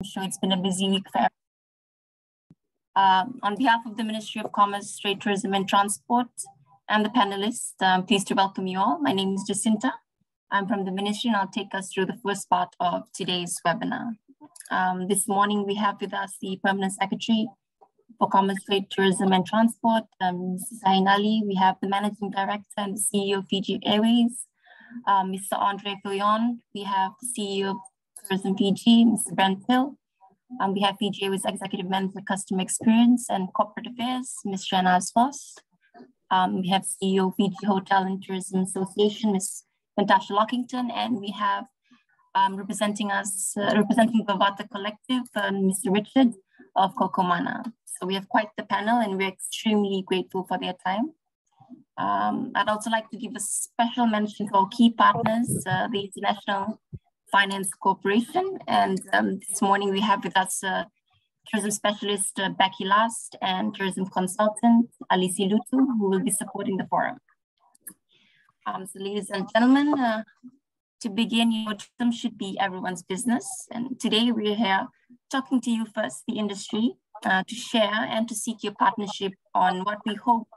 I'm sure it's been a busy week for um, on behalf of the Ministry of Commerce, Trade, Tourism and Transport and the panelists, I'm pleased to welcome you all. My name is Jacinta. I'm from the Ministry and I'll take us through the first part of today's webinar. Um, this morning we have with us the Permanent Secretary for Commerce, Trade, Tourism and Transport, um, Mrs. Ali. We have the Managing Director and CEO of Fiji Airways, um, Mr. Andre Viljoen. We have the CEO of Tourism Fiji, Mr. Brent Hill. We have Fiji Airways Executive Manager Customer Experience and Corporate Affairs, Ms. Shanaz Voss. Um, we have CEO Fiji Hotel and Tourism Association, Ms. Fantasha Lockington, and we have um, representing us, uh, representing Vavata Collective, uh, Mr. Richard of Kokomana. So we have quite the panel and we're extremely grateful for their time. Um, I'd also like to give a special mention to our key partners, uh, the International Finance Corporation. And um, this morning we have with us uh, tourism specialist uh, Becky Last and tourism consultant Alicia Lutu, who will be supporting the forum. Um, so ladies and gentlemen, uh, to begin, your tourism should be everyone's business. And today we're here talking to you first, the industry, uh, to share and to seek your partnership on what we hope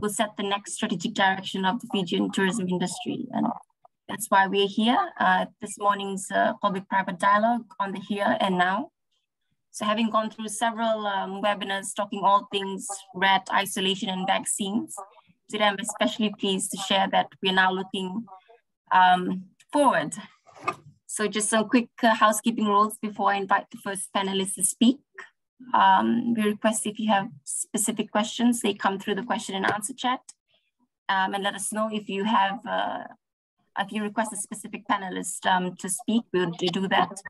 will set the next strategic direction of the Fijian tourism industry. And that's why we're here. Uh, this morning's uh, public-private dialogue on the here and now. So having gone through several um, webinars talking all things rat, isolation, and vaccines, today I'm especially pleased to share that we're now looking um, forward. So just some quick uh, housekeeping rules before I invite the first panelist to speak. Um, we request if you have specific questions, they come through the question and answer chat. Um, and let us know if you have, uh, if you request a specific panelist um, to speak, we'll do that.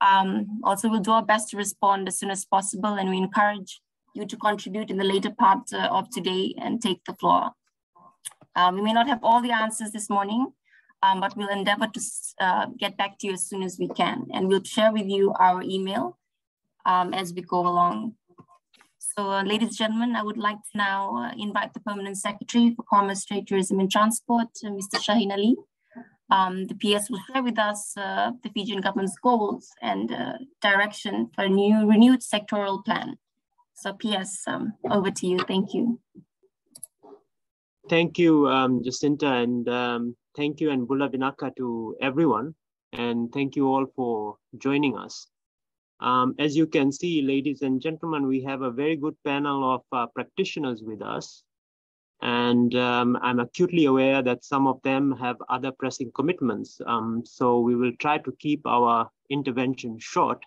Um, also, we'll do our best to respond as soon as possible and we encourage you to contribute in the later part uh, of today and take the floor. Um, we may not have all the answers this morning, um, but we'll endeavor to uh, get back to you as soon as we can. And we'll share with you our email um, as we go along. So uh, ladies and gentlemen, I would like to now uh, invite the Permanent Secretary for Commerce, Trade, Tourism and Transport, uh, Mr. Shaheen Ali. Um, the PS will share with us uh, the Fijian government's goals and uh, direction for a new renewed sectoral plan. So PS, um, over to you. Thank you. Thank you, um, Jacinta, and um, thank you and Bula Vinaka to everyone. And thank you all for joining us. Um, as you can see, ladies and gentlemen, we have a very good panel of uh, practitioners with us. And um, I'm acutely aware that some of them have other pressing commitments. Um, so we will try to keep our intervention short.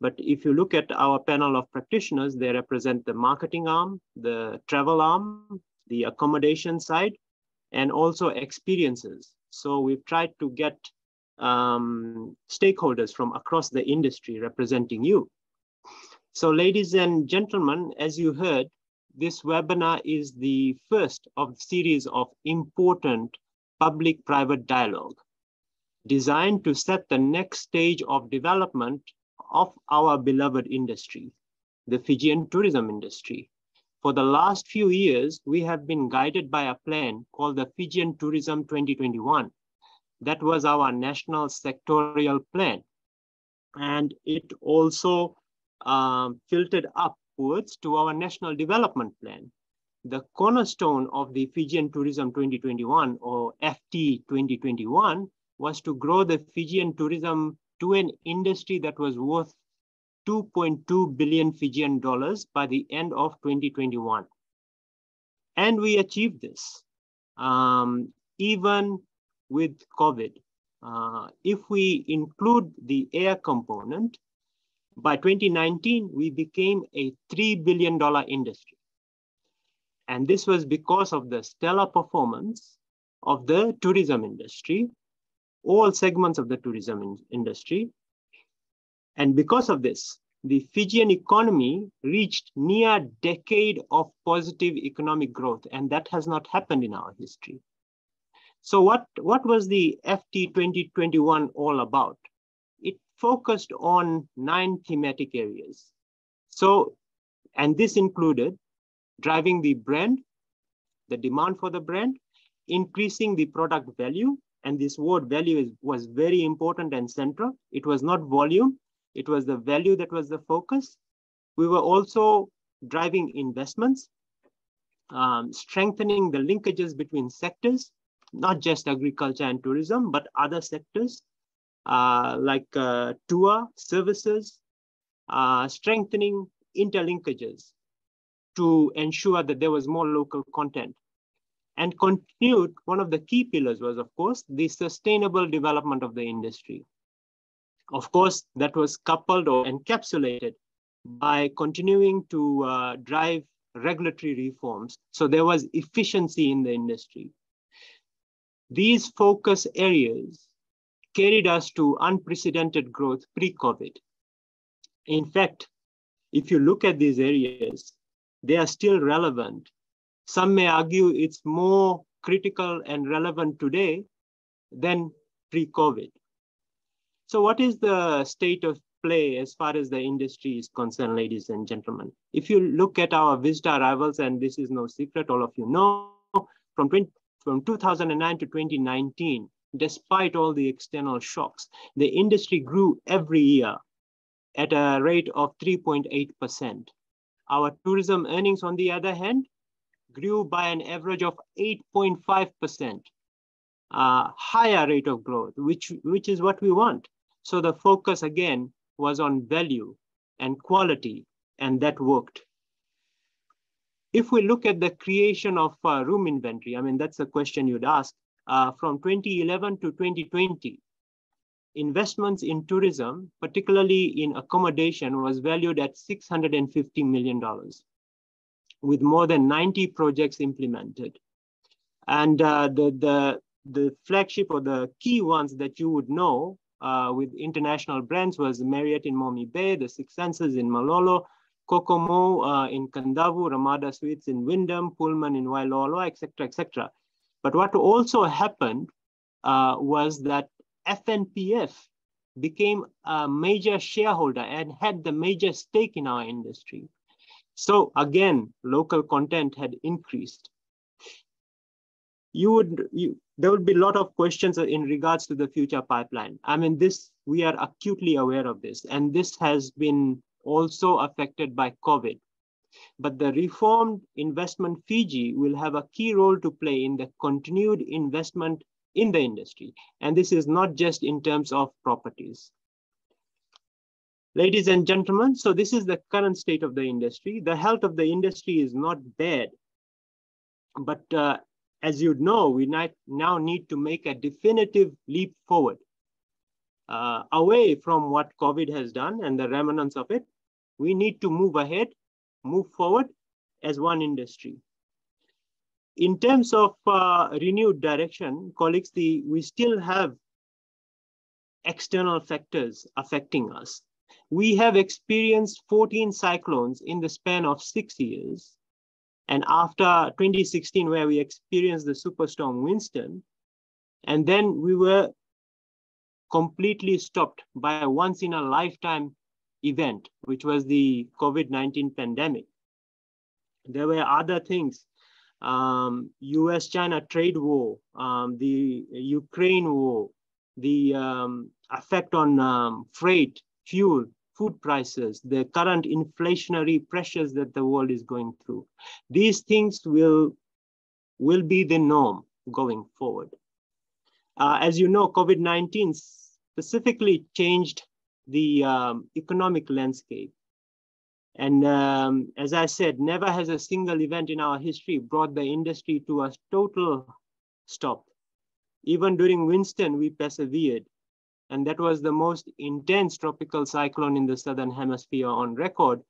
But if you look at our panel of practitioners, they represent the marketing arm, the travel arm, the accommodation side, and also experiences. So we've tried to get um, stakeholders from across the industry representing you. So ladies and gentlemen, as you heard, this webinar is the first of the series of important public-private dialogue designed to set the next stage of development of our beloved industry, the Fijian tourism industry. For the last few years, we have been guided by a plan called the Fijian Tourism 2021, that was our national sectorial plan. And it also um, filtered upwards to our national development plan. The cornerstone of the Fijian Tourism 2021 or FT 2021 was to grow the Fijian tourism to an industry that was worth 2.2 billion Fijian dollars by the end of 2021. And we achieved this. Um, even with COVID. Uh, if we include the air component, by 2019, we became a $3 billion industry. And this was because of the stellar performance of the tourism industry, all segments of the tourism in industry. And because of this, the Fijian economy reached near decade of positive economic growth, and that has not happened in our history. So what, what was the FT 2021 all about? Focused on nine thematic areas. So, and this included driving the brand, the demand for the brand, increasing the product value, and this word value is, was very important and central. It was not volume, It was the value that was the focus. We were also driving investments, um, strengthening the linkages between sectors, not just agriculture and tourism, but other sectors like uh, tour services, uh, strengthening interlinkages to ensure that there was more local content. And continued, one of the key pillars was, of course, the sustainable development of the industry. Of course, that was coupled or encapsulated by continuing to uh, drive regulatory reforms. So there was efficiency in the industry. These focus areas carried us to unprecedented growth pre-COVID. In fact, if you look at these areas, they are still relevant. Some may argue it's more critical and relevant today than pre-COVID. So what is the state of play as far as the industry is concerned, ladies and gentlemen? If you look at our visitor arrivals, and this is no secret, all of you know, from, 20, from 2009 to 2019, despite all the external shocks, the industry grew every year at a rate of 3.8%. Our tourism earnings, on the other hand, grew by an average of 8.5%, uh, higher rate of growth, which, which is what we want. So the focus again was on value and quality, and that worked. If we look at the creation of uh, room inventory, I mean, that's a question you'd ask, uh, from 2011 to 2020, investments in tourism, particularly in accommodation, was valued at $650 million with more than 90 projects implemented. And uh, the, the, the flagship or the key ones that you would know uh, with international brands was Marriott in Momi Bay, the Six Senses in Malolo, Kokomo uh, in Kadavu, Ramada Suites in Wyndham, Pullman in Wailoaloa, etc., etc. But what also happened uh, was that FNPF became a major shareholder and had the major stake in our industry. So again, local content had increased. You would, you, there would be a lot of questions in regards to the future pipeline. I mean, this, we are acutely aware of this, and this has been also affected by COVID. But the reformed investment Fiji will have a key role to play in the continued investment in the industry. And this is not just in terms of properties. Ladies and gentlemen, so this is the current state of the industry. The health of the industry is not bad, but uh, as you know, we now need to make a definitive leap forward uh, away from what COVID has done and the remnants of it. We need to move ahead, move forward as one industry in terms of uh, renewed direction, colleagues, the, we still have external factors affecting us. We have experienced 14 cyclones in the span of six years. And after 2016, where we experienced the superstorm Winston, and then we were completely stopped by a once in a lifetime event, which was the COVID-19 pandemic. There were other things um, US-China trade war, um, the Ukraine war, the um, effect on um, freight, fuel, food prices, the current inflationary pressures that the world is going through. These things will, will be the norm going forward. Uh, as you know, COVID-19 specifically changed the um, economic landscape. And um, as I said, never has a single event in our history brought the industry to a total stop. Even during Winston, we persevered. And that was the most intense tropical cyclone in the Southern Hemisphere on record.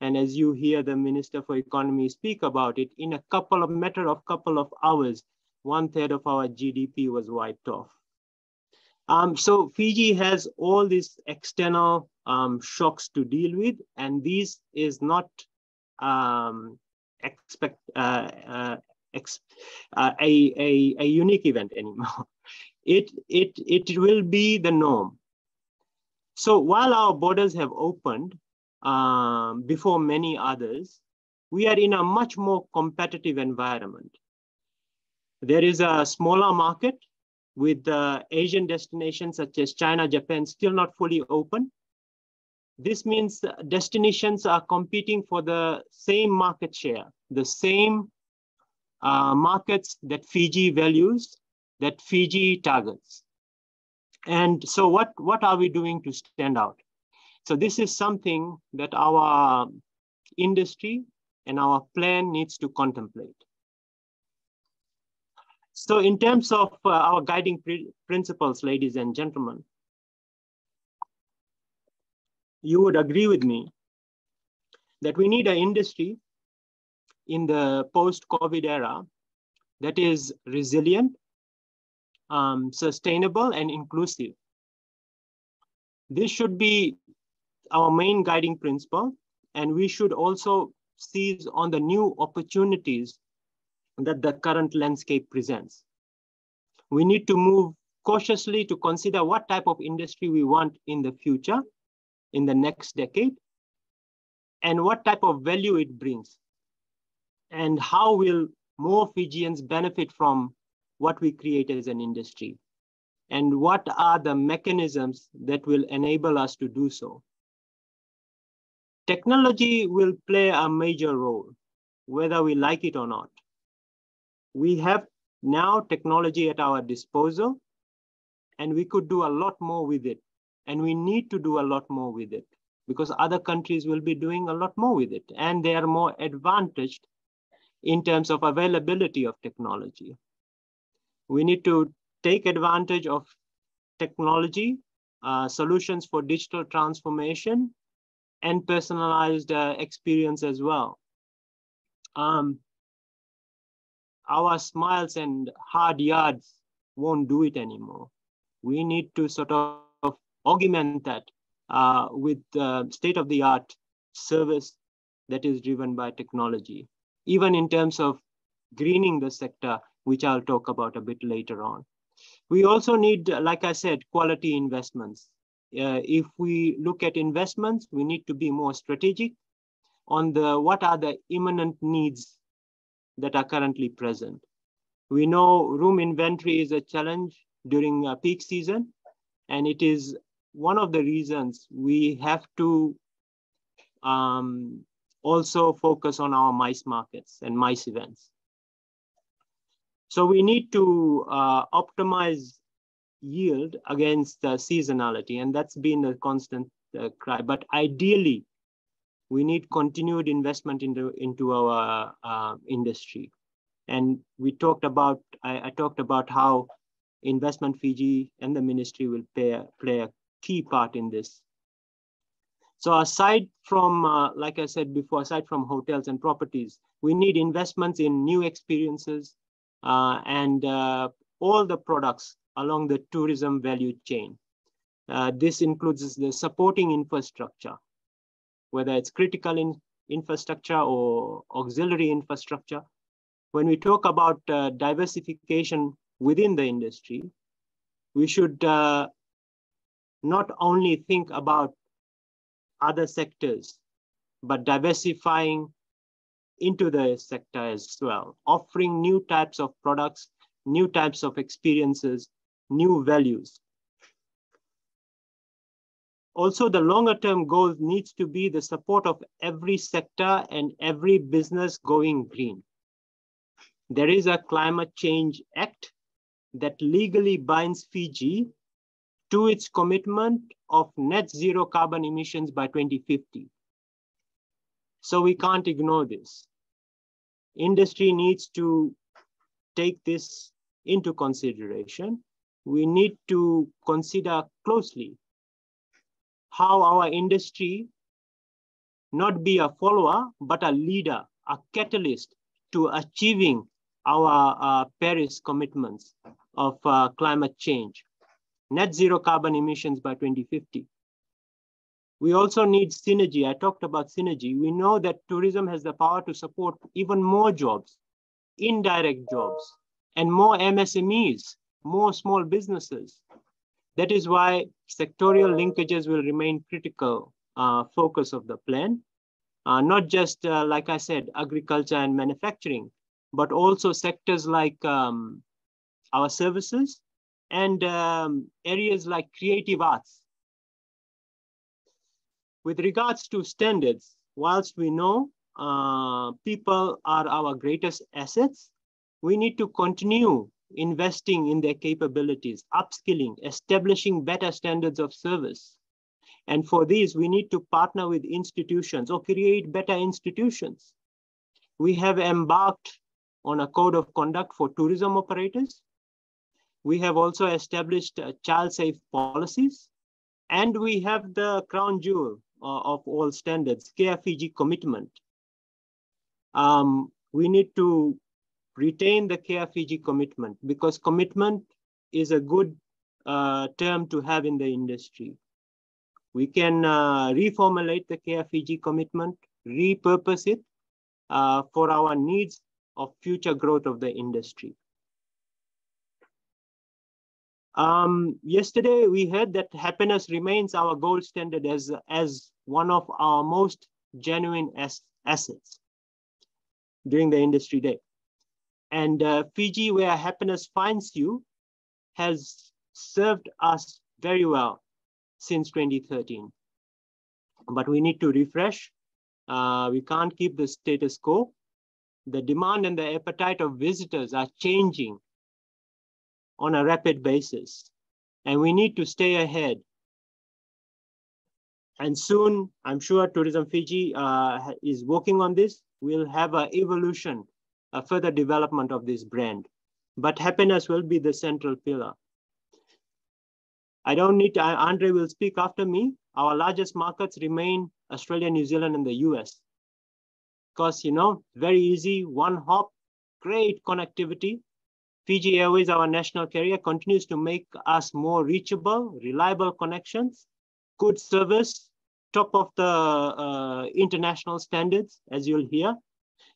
And as you hear the Minister for Economy speak about it, in a couple of matter of couple of hours, one third of our GDP was wiped off. Um, so Fiji has all these external um, shocks to deal with, and this is not um, expect uh, uh, ex, uh, a, a, a unique event anymore. It, it, it will be the norm. So while our borders have opened um, before many others, we are in a much more competitive environment. There is a smaller market with uh, Asian destinations such as China, Japan still not fully open. This means destinations are competing for the same market share, the same uh, markets that Fiji values, that Fiji targets. And so what, what are we doing to stand out? So this is something that our industry and our plan needs to contemplate. So in terms of uh, our guiding principles, ladies and gentlemen, you would agree with me that we need an industry in the post-COVID era that is resilient, um, sustainable, and inclusive. This should be our main guiding principle, and we should also seize on the new opportunities that the current landscape presents. We need to move cautiously to consider what type of industry we want in the future, in the next decade, and what type of value it brings. And how will more Fijians benefit from what we create as an industry? And what are the mechanisms that will enable us to do so? Technology will play a major role, whether we like it or not. We have now technology at our disposal, and we could do a lot more with it. And we need to do a lot more with it because other countries will be doing a lot more with it, and they are more advantaged in terms of availability of technology. We need to take advantage of technology, uh, solutions for digital transformation, and personalized uh, experience as well. Um, our smiles and hard yards won't do it anymore. We need to sort of augment that uh, with uh, state-of-the-art service that is driven by technology, even in terms of greening the sector, which I'll talk about a bit later on. We also need, like I said, quality investments. Uh, if we look at investments, we need to be more strategic on the what are the imminent needs that are currently present. We know room inventory is a challenge during peak season, and it is one of the reasons we have to um, also focus on our MICE markets and MICE events. So we need to uh, optimize yield against uh, seasonality, and that's been a constant uh, cry. But ideally, we need continued investment into, into our uh, industry. And we talked about, I, I, talked about how Investment Fiji and the ministry will play, play a key part in this. So aside from, uh, like I said before, aside from hotels and properties, we need investments in new experiences uh, and uh, all the products along the tourism value chain. Uh, this includes the supporting infrastructure, whether it's critical in infrastructure or auxiliary infrastructure. When we talk about uh, diversification within the industry, we should uh, not only think about other sectors, but diversifying into the sector as well, offering new types of products, new types of experiences, new values. Also, the longer term goal needs to be the support of every sector and every business going green. There is a Climate Change Act that legally binds Fiji to its commitment of net zero carbon emissions by 2050. So we can't ignore this. Industry needs to take this into consideration. We need to consider closely how our industry not be a follower, but a leader, a catalyst to achieving our uh, Paris commitments of uh, climate change, net zero carbon emissions by 2050. We also need synergy. I talked about synergy. We know that tourism has the power to support even more jobs, indirect jobs, and more MSMEs, more small businesses. That is why sectorial linkages will remain critical uh, focus of the plan. Uh, not just, uh, like I said, agriculture and manufacturing, but also sectors like um, our services and um, areas like creative arts. with regards to standards, whilst we know uh, people are our greatest assets, we need to continue investing in their capabilities, upskilling, establishing better standards of service. And for these, we need to partner with institutions or create better institutions. We have embarked on a code of conduct for tourism operators. We have also established uh, child safe policies. And we have the crown jewel uh, of all standards, Care Fiji commitment. Um, we need to retain the Fiji commitment because commitment is a good uh, term to have in the industry. We can uh, reformulate the Fiji commitment, repurpose it uh, for our needs of future growth of the industry. Um, yesterday, we heard that happiness remains our gold standard as, as one of our most genuine as, assets during the industry day. And uh, Fiji, where happiness finds you, has served us very well since 2013. But we need to refresh. Uh, we can't keep the status quo. The demand and the appetite of visitors are changing on a rapid basis. And we need to stay ahead. And soon, I'm sure Tourism Fiji uh, is working on this. We'll have an evolution further development of this brand. But happiness will be the central pillar. I don't need to, Andre will speak after me. Our largest markets remain Australia, New Zealand, and the US. Because, you know, very easy, one hop, great connectivity. Fiji Airways, our national carrier, continues to make us more reachable, reliable connections, good service, top of the uh, international standards, as you'll hear.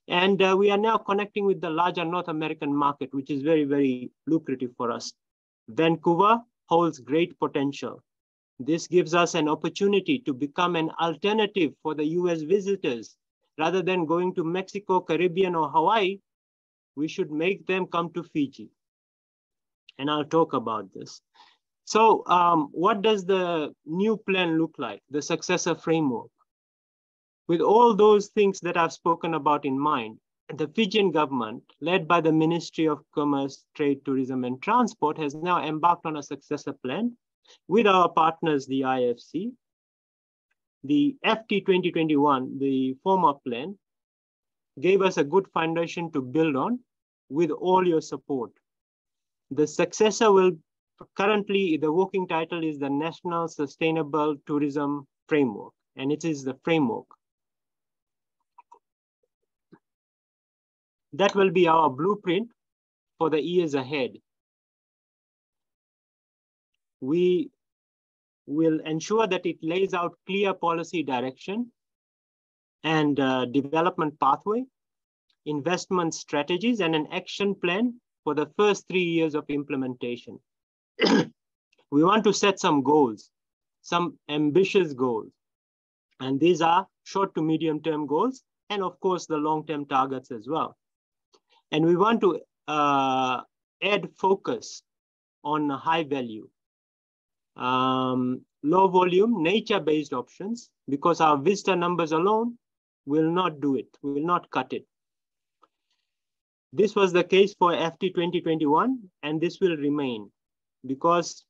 And uh, we are now connecting with the larger North American market, which is very, very lucrative for us. Vancouver holds great potential. This gives us an opportunity to become an alternative for the US visitors. Rather than going to Mexico, Caribbean, or Hawaii, we should make them come to Fiji. And I'll talk about this. So um, what does the new plan look like, the successor framework? With all those things that I've spoken about in mind, the Fijian government, led by the Ministry of Commerce, Trade, Tourism, and Transport, has now embarked on a successor plan with our partners, the IFC. The FT 2021, the former plan, gave us a good foundation to build on with all your support. The successor will currently, the working title is the National Sustainable Tourism Framework, and it is the framework. That will be our blueprint for the years ahead. We will ensure that it lays out clear policy direction and uh, development pathway, investment strategies, and an action plan for the first three years of implementation. we want to set some goals, some ambitious goals. And these are short to medium term goals, and of course, the long term targets as well. And we want to uh, add focus on high value, um, low volume, nature-based options, because our visitor numbers alone will not do it, will not cut it. This was the case for FT 2021, and this will remain because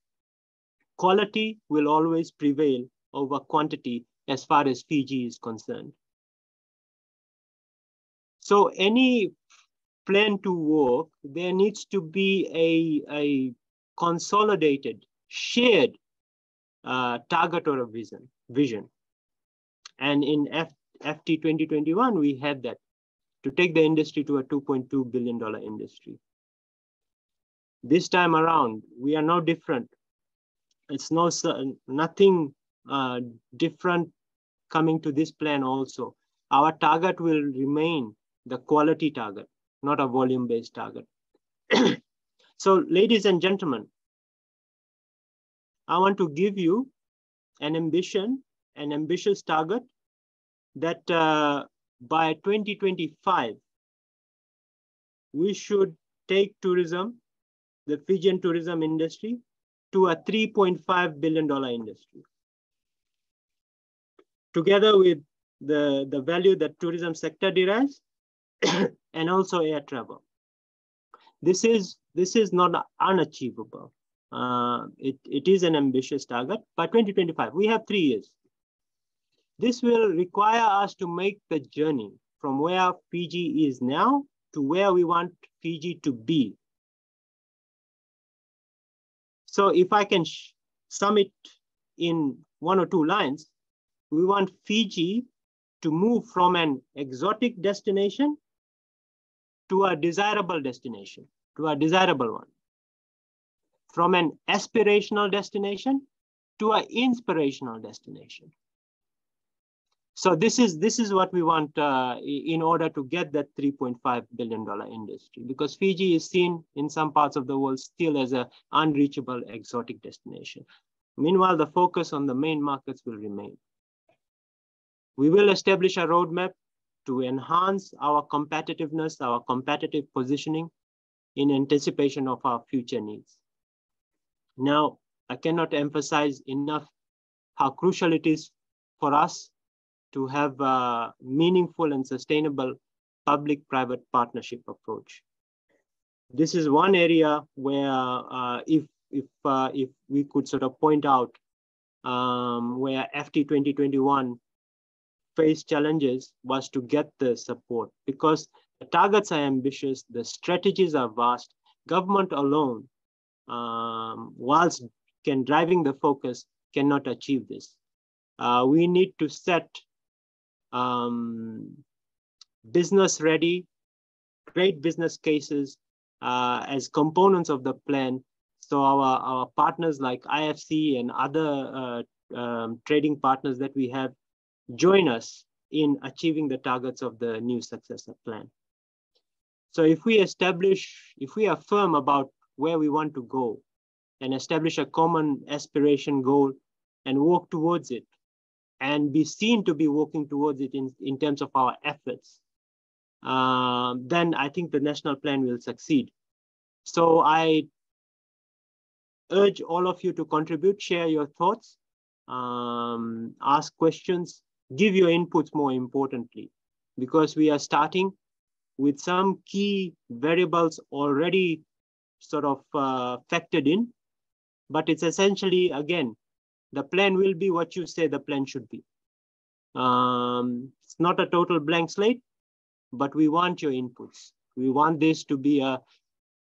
quality will always prevail over quantity as far as Fiji is concerned. So any plan to work, there needs to be a, a consolidated, shared uh, target or a vision. vision. And in F, FT 2021, we had that to take the industry to a $2.2 billion industry. This time around, we are no different. It's no nothing uh, different coming to this plan also. Our target will remain the quality target not a volume-based target. so ladies and gentlemen, I want to give you an ambition, an ambitious target that uh, by 2025, we should take tourism, the Fijian tourism industry, to a $3.5 billion industry. together with the, the value that tourism sector derives and also air travel. This is, this is not unachievable. Uh, it, it is an ambitious target. By 2025, we have three years. This will require us to make the journey from where Fiji is now to where we want Fiji to be. So if I can sum it in one or two lines, we want Fiji to move from an exotic destination to a desirable destination, to a desirable one. From an aspirational destination to an inspirational destination. So this is this is what we want uh, in order to get that 3.5 billion dollar industry, because Fiji is seen in some parts of the world still as an unreachable exotic destination. Meanwhile, the focus on the main markets will remain. We will establish a roadmap to enhance our competitiveness, our competitive positioning in anticipation of our future needs. Now, I cannot emphasize enough how crucial it is for us to have a meaningful and sustainable public-private partnership approach. This is one area where uh, if, if, uh, if we could sort of point out um, where FT 2021 faced challenges was to get the support because the targets are ambitious, the strategies are vast, government alone, um, whilst can driving the focus, cannot achieve this. Uh, we need to set um, business ready, great business cases uh, as components of the plan. So our, our partners like IFC and other uh, um, trading partners that we have join us in achieving the targets of the new successor plan. So if we establish, if we are firm about where we want to go and establish a common aspiration goal and work towards it, and be seen to be working towards it in, in terms of our efforts, um, then I think the national plan will succeed. So I urge all of you to contribute, share your thoughts, um, ask questions, give your inputs more importantly, because we are starting with some key variables already sort of uh, factored in, but it's essentially, again, the plan will be what you say the plan should be. Um, it's not a total blank slate, but we want your inputs. We want this to be a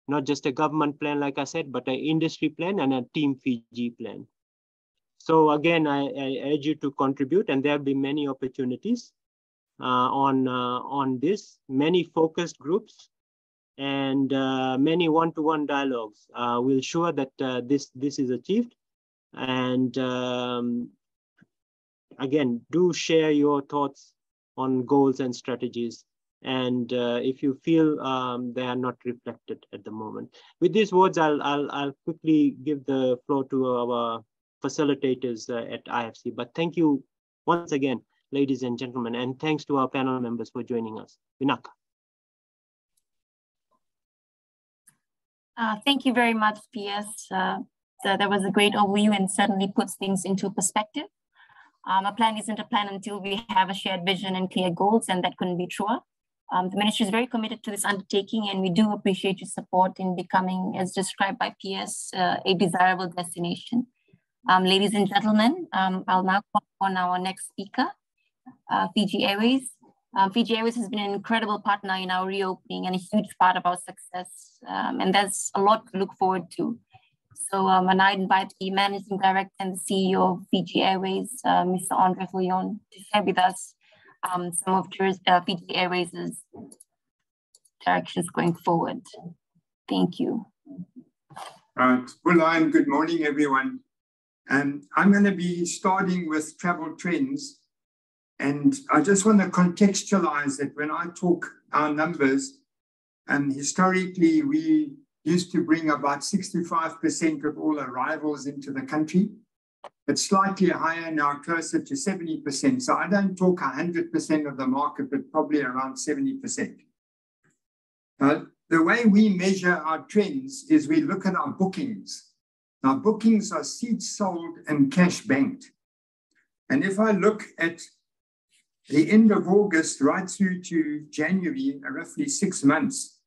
not just a government plan, like I said, but an industry plan and a Team Fiji plan. So again, I, I urge you to contribute, and there'll be many opportunities uh, on uh, on this, many focused groups, and uh, many one-to-one dialogues uh, will ensure that uh, this this is achieved. And um, again, do share your thoughts on goals and strategies. And uh, if you feel um, they are not reflected at the moment. With these words, I'll, I'll, I'll quickly give the floor to our facilitators uh, at IFC. But thank you once again, ladies and gentlemen, and thanks to our panel members for joining us. Vinaka. Uh, thank you very much, PS. Uh, that was a great overview and certainly puts things into perspective. Um, a plan isn't a plan until we have a shared vision and clear goals, and that couldn't be truer. Um, the ministry is very committed to this undertaking, and we do appreciate your support in becoming, as described by PS, uh, a desirable destination. Um, ladies and gentlemen, um, I'll now call on our next speaker, uh, Fiji Airways. Um, Fiji Airways has been an incredible partner in our reopening and a huge part of our success, um, and there's a lot to look forward to. So um, and I invite the Managing Director and the CEO of Fiji Airways, uh, Mr. Andre Viljoen, to share with us um, some of uh, Fiji Airways' directions going forward. Thank you. Uh, well, good morning, everyone. And I'm going to be starting with travel trends. And I just want to contextualize that when I talk our numbers, and historically we used to bring about 65% of all arrivals into the country. It's slightly higher now, closer to 70%. So I don't talk 100% of the market, but probably around 70%. Uh, the way we measure our trends is we look at our bookings. Now, bookings are seats sold and cash banked. And if I look at the end of August right through to January, uh, roughly six months,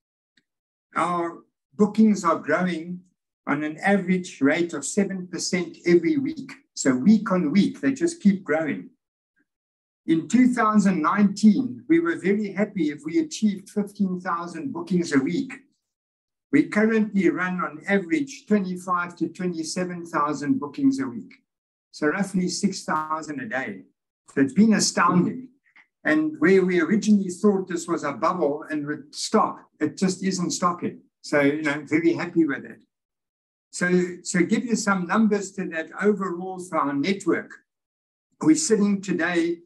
our bookings are growing on an average rate of 7% every week. So week on week, they just keep growing. In 2019, we were very happy if we achieved 15,000 bookings a week. We currently run on average 25 to 27,000 bookings a week. So roughly 6,000 a day. So it's been astounding. And where we originally thought this was a bubble and would stop, it just isn't stopping. So, you know, very happy with it. So, so give you some numbers to that overall for our network. We're sitting today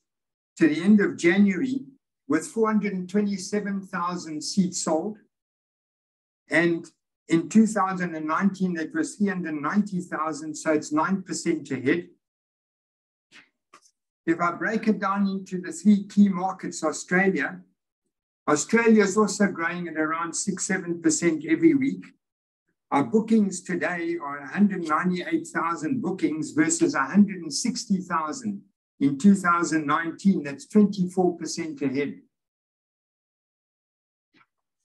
to the end of January with 427,000 seats sold. And in 2019, that was 390,000, so it's 9% ahead. If I break it down into the three key markets, Australia, Australia is also growing at around 6 7% every week. Our bookings today are 198,000 bookings versus 160,000 in 2019. That's 24% ahead.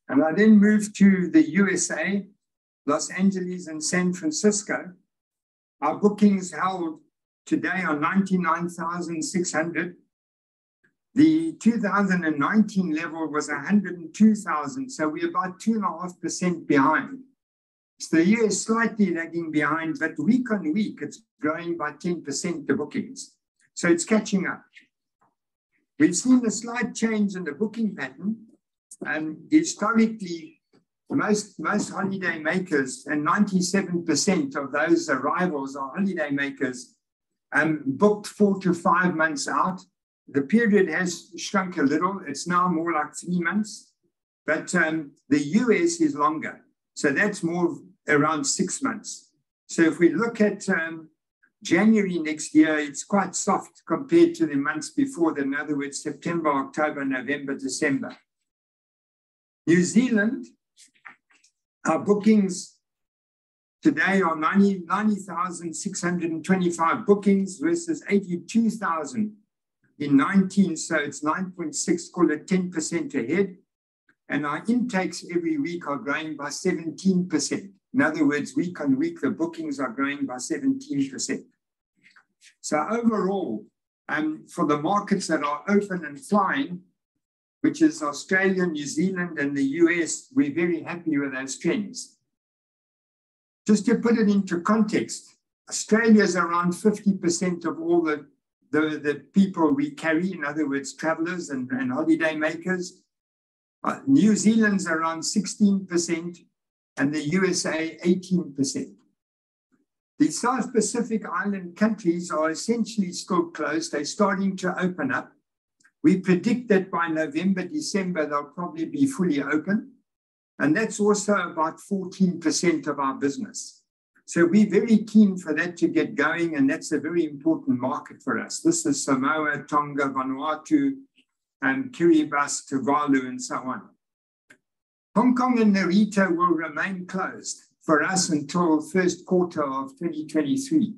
And I then moved to the USA, Los Angeles and San Francisco. Our bookings held today are 99,600. The 2019 level was 102,000, so we're about 2.5% behind. So the year is slightly lagging behind, but week on week, it's growing by 10% the bookings. So it's catching up. We've seen a slight change in the booking pattern. And historically, most, most holiday makers, and 97% of those arrivals are holiday makers, um, booked four to five months out. The period has shrunk a little. It's now more like three months. But um, the US is longer. So that's more around six months. So if we look at um, January next year, it's quite soft compared to the months before that. In other words, September, October, November, December. New Zealand, our bookings today are 90, bookings versus 82,000 in 19. So it's 9.6, call it 10% ahead. And our intakes every week are growing by 17%. In other words, week on week, the bookings are growing by 17%. So overall, um, for the markets that are open and flying, which is Australia, New Zealand, and the US, we're very happy with those trends. Just to put it into context, Australia is around 50% of all the, the, the, people we carry, in other words, travelers and, and holiday makers. Uh, New Zealand's around 16%, and the USA 18%. The South Pacific Island countries are essentially still closed. They're starting to open up. We predict that by November, December, they'll probably be fully open. And that's also about 14% of our business. So we're very keen for that to get going, and that's a very important market for us. This is Samoa, Tonga, Vanuatu, and Kiribati, Tuvalu, and so on. Hong Kong and Narita will remain closed for us until first quarter of 2023.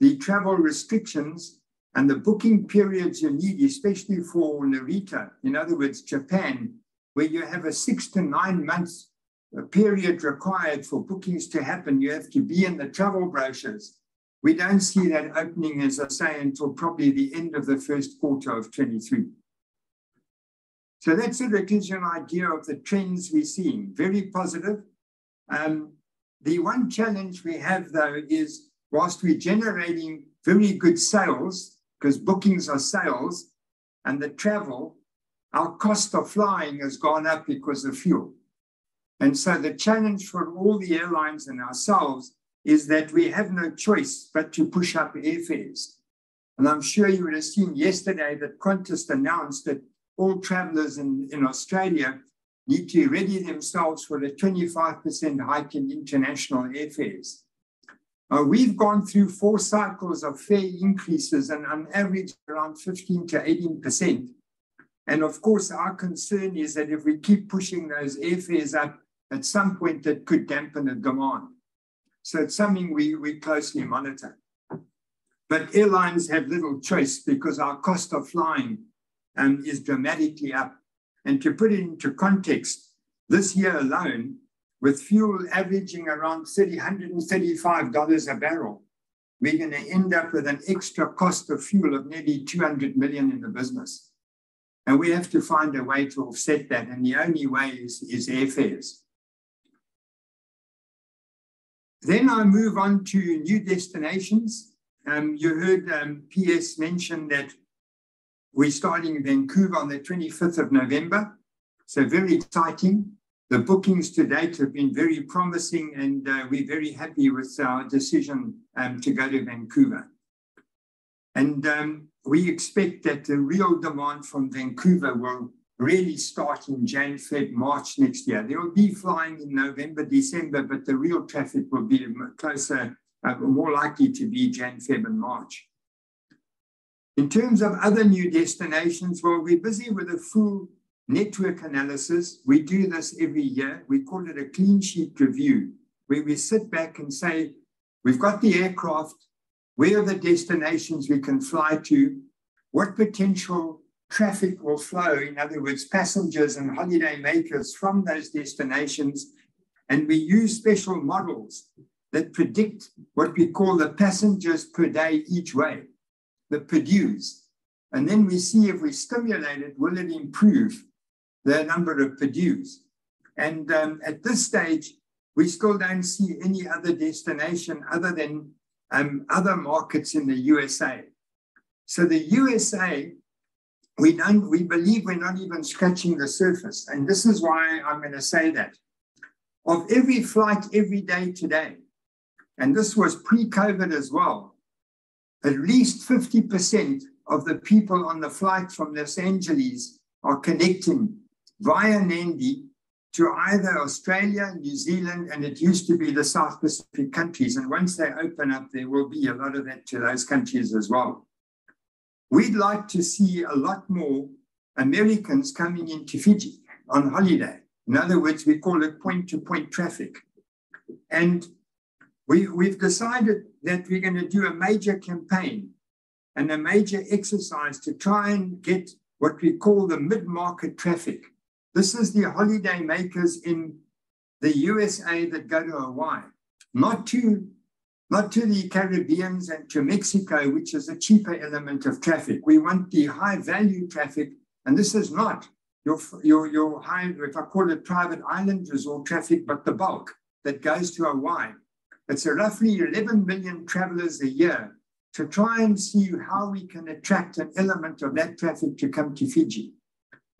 The travel restrictions and the booking periods you need, especially for Narita, in other words, Japan, where you have a six to nine months period required for bookings to happen, you have to be in the travel brochures. We don't see that opening, as I say, until probably the end of the first quarter of 23. So that sort of gives you an idea of the trends we're seeing. Very positive. Um, the one challenge we have, though, is whilst we're generating very good sales, because bookings are sales, and the travel, our cost of flying has gone up because of fuel. And so the challenge for all the airlines and ourselves is that we have no choice but to push up airfares. And I'm sure you would have seen yesterday that Qantas announced that all travelers in, in Australia need to ready themselves for a 25% hike in international airfares. Uh, we've gone through four cycles of fare increases and on average around 15 to 18%. And of course, our concern is that if we keep pushing those airfares up, at some point that could dampen the demand. So it's something we, we closely monitor. But airlines have little choice because our cost of flying um, is dramatically up. And to put it into context, this year alone, with fuel averaging around $135 a barrel, we're going to end up with an extra cost of fuel of nearly 200 million in the business. And we have to find a way to offset that. And the only way is, is airfares. Then I move on to new destinations. Um, you heard um, PS mention that we're starting in Vancouver on the 25th of November. So very exciting. The bookings to date have been very promising, and uh, we're very happy with our decision um, to go to Vancouver. And um, we expect that the real demand from Vancouver will really start in Jan, Feb, March next year. There will be flying in November, December, but the real traffic will be closer, uh, more likely to be Jan, Feb, and March. In terms of other new destinations, well, we're busy with a full network analysis. We do this every year. We call it a clean sheet review, where we sit back and say, we've got the aircraft, where are the destinations we can fly to? What potential traffic will flow? In other words, passengers and holiday makers from those destinations. And we use special models that predict what we call the passengers per day each way, the PERDUs. And then we see if we stimulate it, will it improve the number of PERDUs. And um, at this stage, we still don't see any other destination other than um, other markets in the USA. So the USA, we don't, we believe we're not even scratching the surface. And this is why I'm going to say that. Of every flight every day today, and this was pre-COVID as well, at least 50% of the people on the flight from Los Angeles are connecting via Nadi to either Australia, New Zealand, and it used to be the South Pacific countries. And once they open up, there will be a lot of that to those countries as well. We'd like to see a lot more Americans coming into Fiji on holiday. In other words, we call it point to point traffic. And we, we've decided that we're going to do a major campaign and a major exercise to try and get what we call the mid market traffic this is the holiday makers in the USA that go to Hawaii, not to, not to the Caribbeans and to Mexico, which is a cheaper element of traffic. We want the high value traffic, and this is not your, your, your high, if I call it private island resort traffic, but the bulk that goes to Hawaii. It's a roughly 11 million travelers a year to try and see how we can attract an element of that traffic to come to Fiji.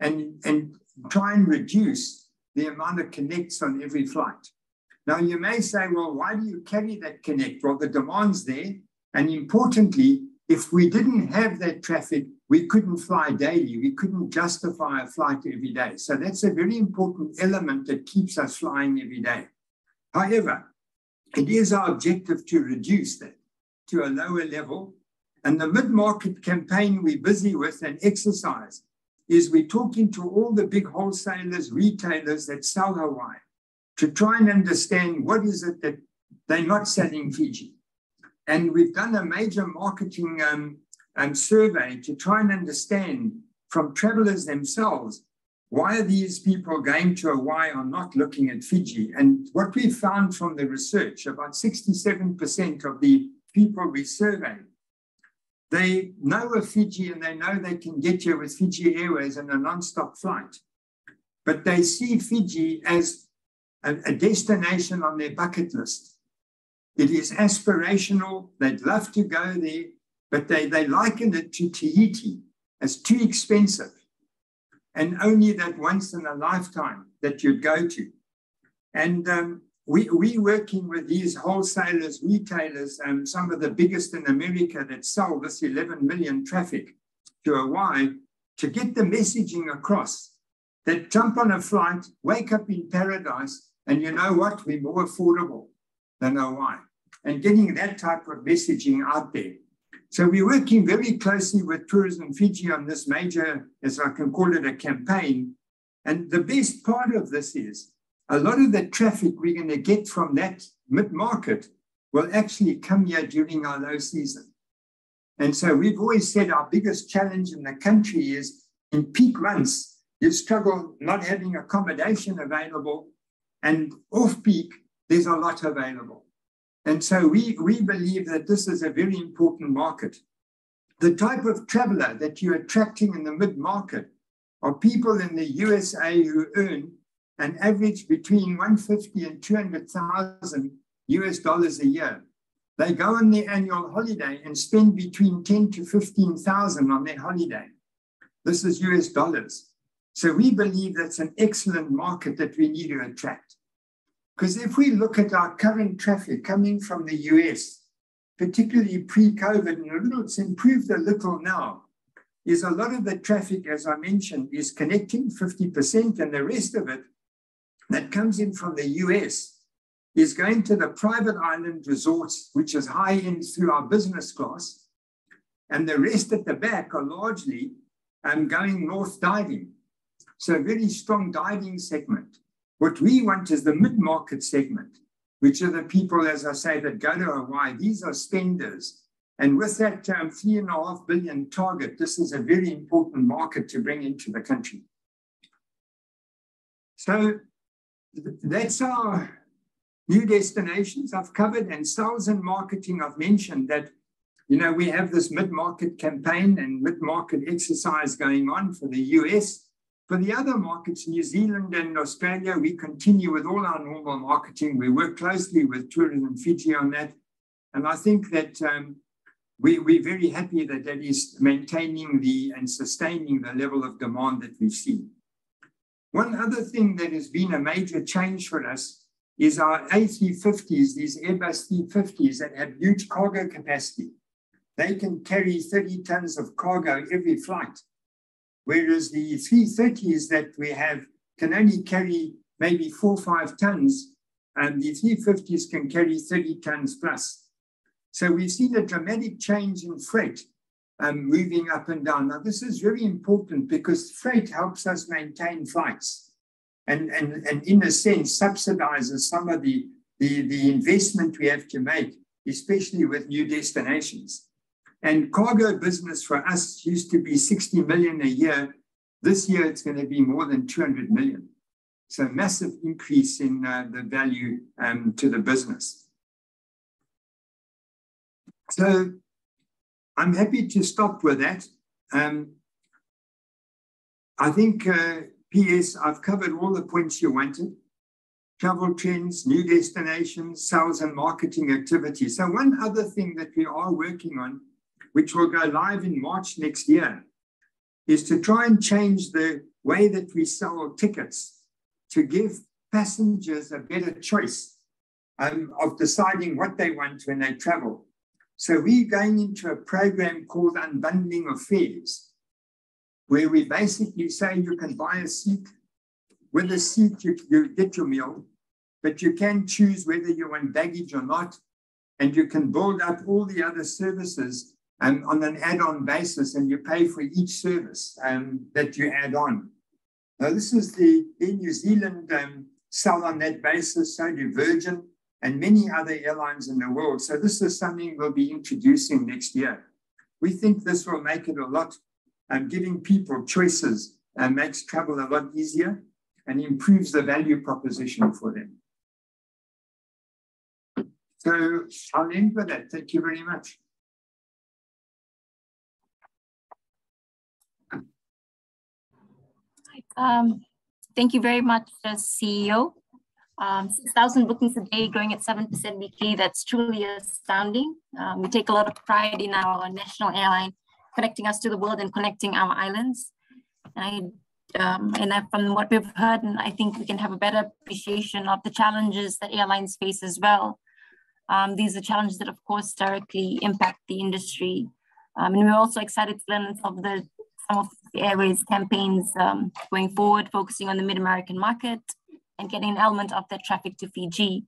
And, and try and reduce the amount of connects on every flight. Now, you may say, well, why do you carry that connect? Well, the demand's there. And importantly, if we didn't have that traffic, we couldn't fly daily. We couldn't justify a flight every day. So that's a very important element that keeps us flying every day. However, it is our objective to reduce that to a lower level. And the mid market campaign we're busy with and exercise is we're talking to all the big wholesalers, retailers that sell Hawaii to try and understand what is it that they're not selling Fiji. And we've done a major marketing um, um, survey to try and understand from travelers themselves why are these people going to Hawaii or not looking at Fiji? And what we found from the research, about 67% of the people we surveyed they know of Fiji and they know they can get here with Fiji Airways and a non-stop flight. But they see Fiji as a, a destination on their bucket list. It is aspirational. They'd love to go there, but they, they liken it to Tahiti as too expensive and only that once in a lifetime that you'd go to. And um, we, we working with these wholesalers, retailers, um, some of the biggest in America that sell this 11 million traffic to Hawaii to get the messaging across that jump on a flight, wake up in paradise, and you know what? We're more affordable than Hawaii. And getting that type of messaging out there. So we're working very closely with Tourism Fiji on this major, as I can call it, a campaign. And the best part of this is a lot of the traffic we're going to get from that mid market will actually come here during our low season. And so we've always said our biggest challenge in the country is in peak months, you struggle not having accommodation available, and off peak, there's a lot available. And so we, we believe that this is a very important market. The type of traveler that you're attracting in the mid market are people in the USA who earn an average between 150 and 200,000 US dollars a year. They go on their annual holiday and spend between 10 to 15,000 on their holiday. This is US dollars. So we believe that's an excellent market that we need to attract. Because if we look at our current traffic coming from the US, particularly pre-COVID, and a little, it's improved a little now, is a lot of the traffic, as I mentioned, is connecting 50%, and the rest of it that comes in from the US is going to the private island resorts, which is high end through our business class. And the rest at the back are largely um, going north diving. So a very strong diving segment. What we want is the mid-market segment, which are the people, as I say, that go to Hawaii. These are spenders. And with that um, three and a half billion target, this is a very important market to bring into the country. So that's our new destinations I've covered and sales and marketing. I've mentioned that, you know, we have this mid-market campaign and mid-market exercise going on for the US. For the other markets, New Zealand and Australia, we continue with all our normal marketing. We work closely with Tourism Fiji on that. And I think that um, we, we're very happy that that is maintaining the and sustaining the level of demand that we've seen. One other thing that has been a major change for us is our A350s, these Airbus 350s that have huge cargo capacity. They can carry 30 tons of cargo every flight, whereas the 330s that we have can only carry maybe four or five tons, and the 350s can carry 30 tons plus. So we've seen a dramatic change in freight um, moving up and down. Now, this is very important because freight helps us maintain flights and, and, and in a sense, subsidizes some of the, the, the investment we have to make, especially with new destinations. And cargo business for us used to be 60 million a year. This year, it's going to be more than 200 million. So a massive increase in uh, the value um, to the business. So I'm happy to stop with that. Um, I think, uh, PS, I've covered all the points you wanted. Travel trends, new destinations, sales and marketing activities. So one other thing that we are working on, which will go live in March next year, is to try and change the way that we sell tickets to give passengers a better choice um, of deciding what they want when they travel. So we're going into a program called Unbundling of Fares, where we basically say you can buy a seat. With a seat, you, you get your meal, but you can choose whether you want baggage or not. And you can build up all the other services um, on an add-on basis, and you pay for each service um, that you add on. Now, this is the in New Zealand um, sell on that basis, so do Virgin and many other airlines in the world. So this is something we'll be introducing next year. We think this will make it a lot, um, giving people choices and makes travel a lot easier and improves the value proposition for them. So I'll end with that. Thank you very much. Um, thank you very much, CEO. Um, 6,000 bookings a day growing at 7% weekly, that's truly astounding. Um, we take a lot of pride in our national airline, connecting us to the world and connecting our islands. And, I, um, and I, from what we've heard, and I think we can have a better appreciation of the challenges that airlines face as well. Um, these are challenges that, of course, directly impact the industry. Um, and we're also excited to learn of the some of the airways campaigns um, going forward, focusing on the mid-American market, and getting an element of that traffic to Fiji.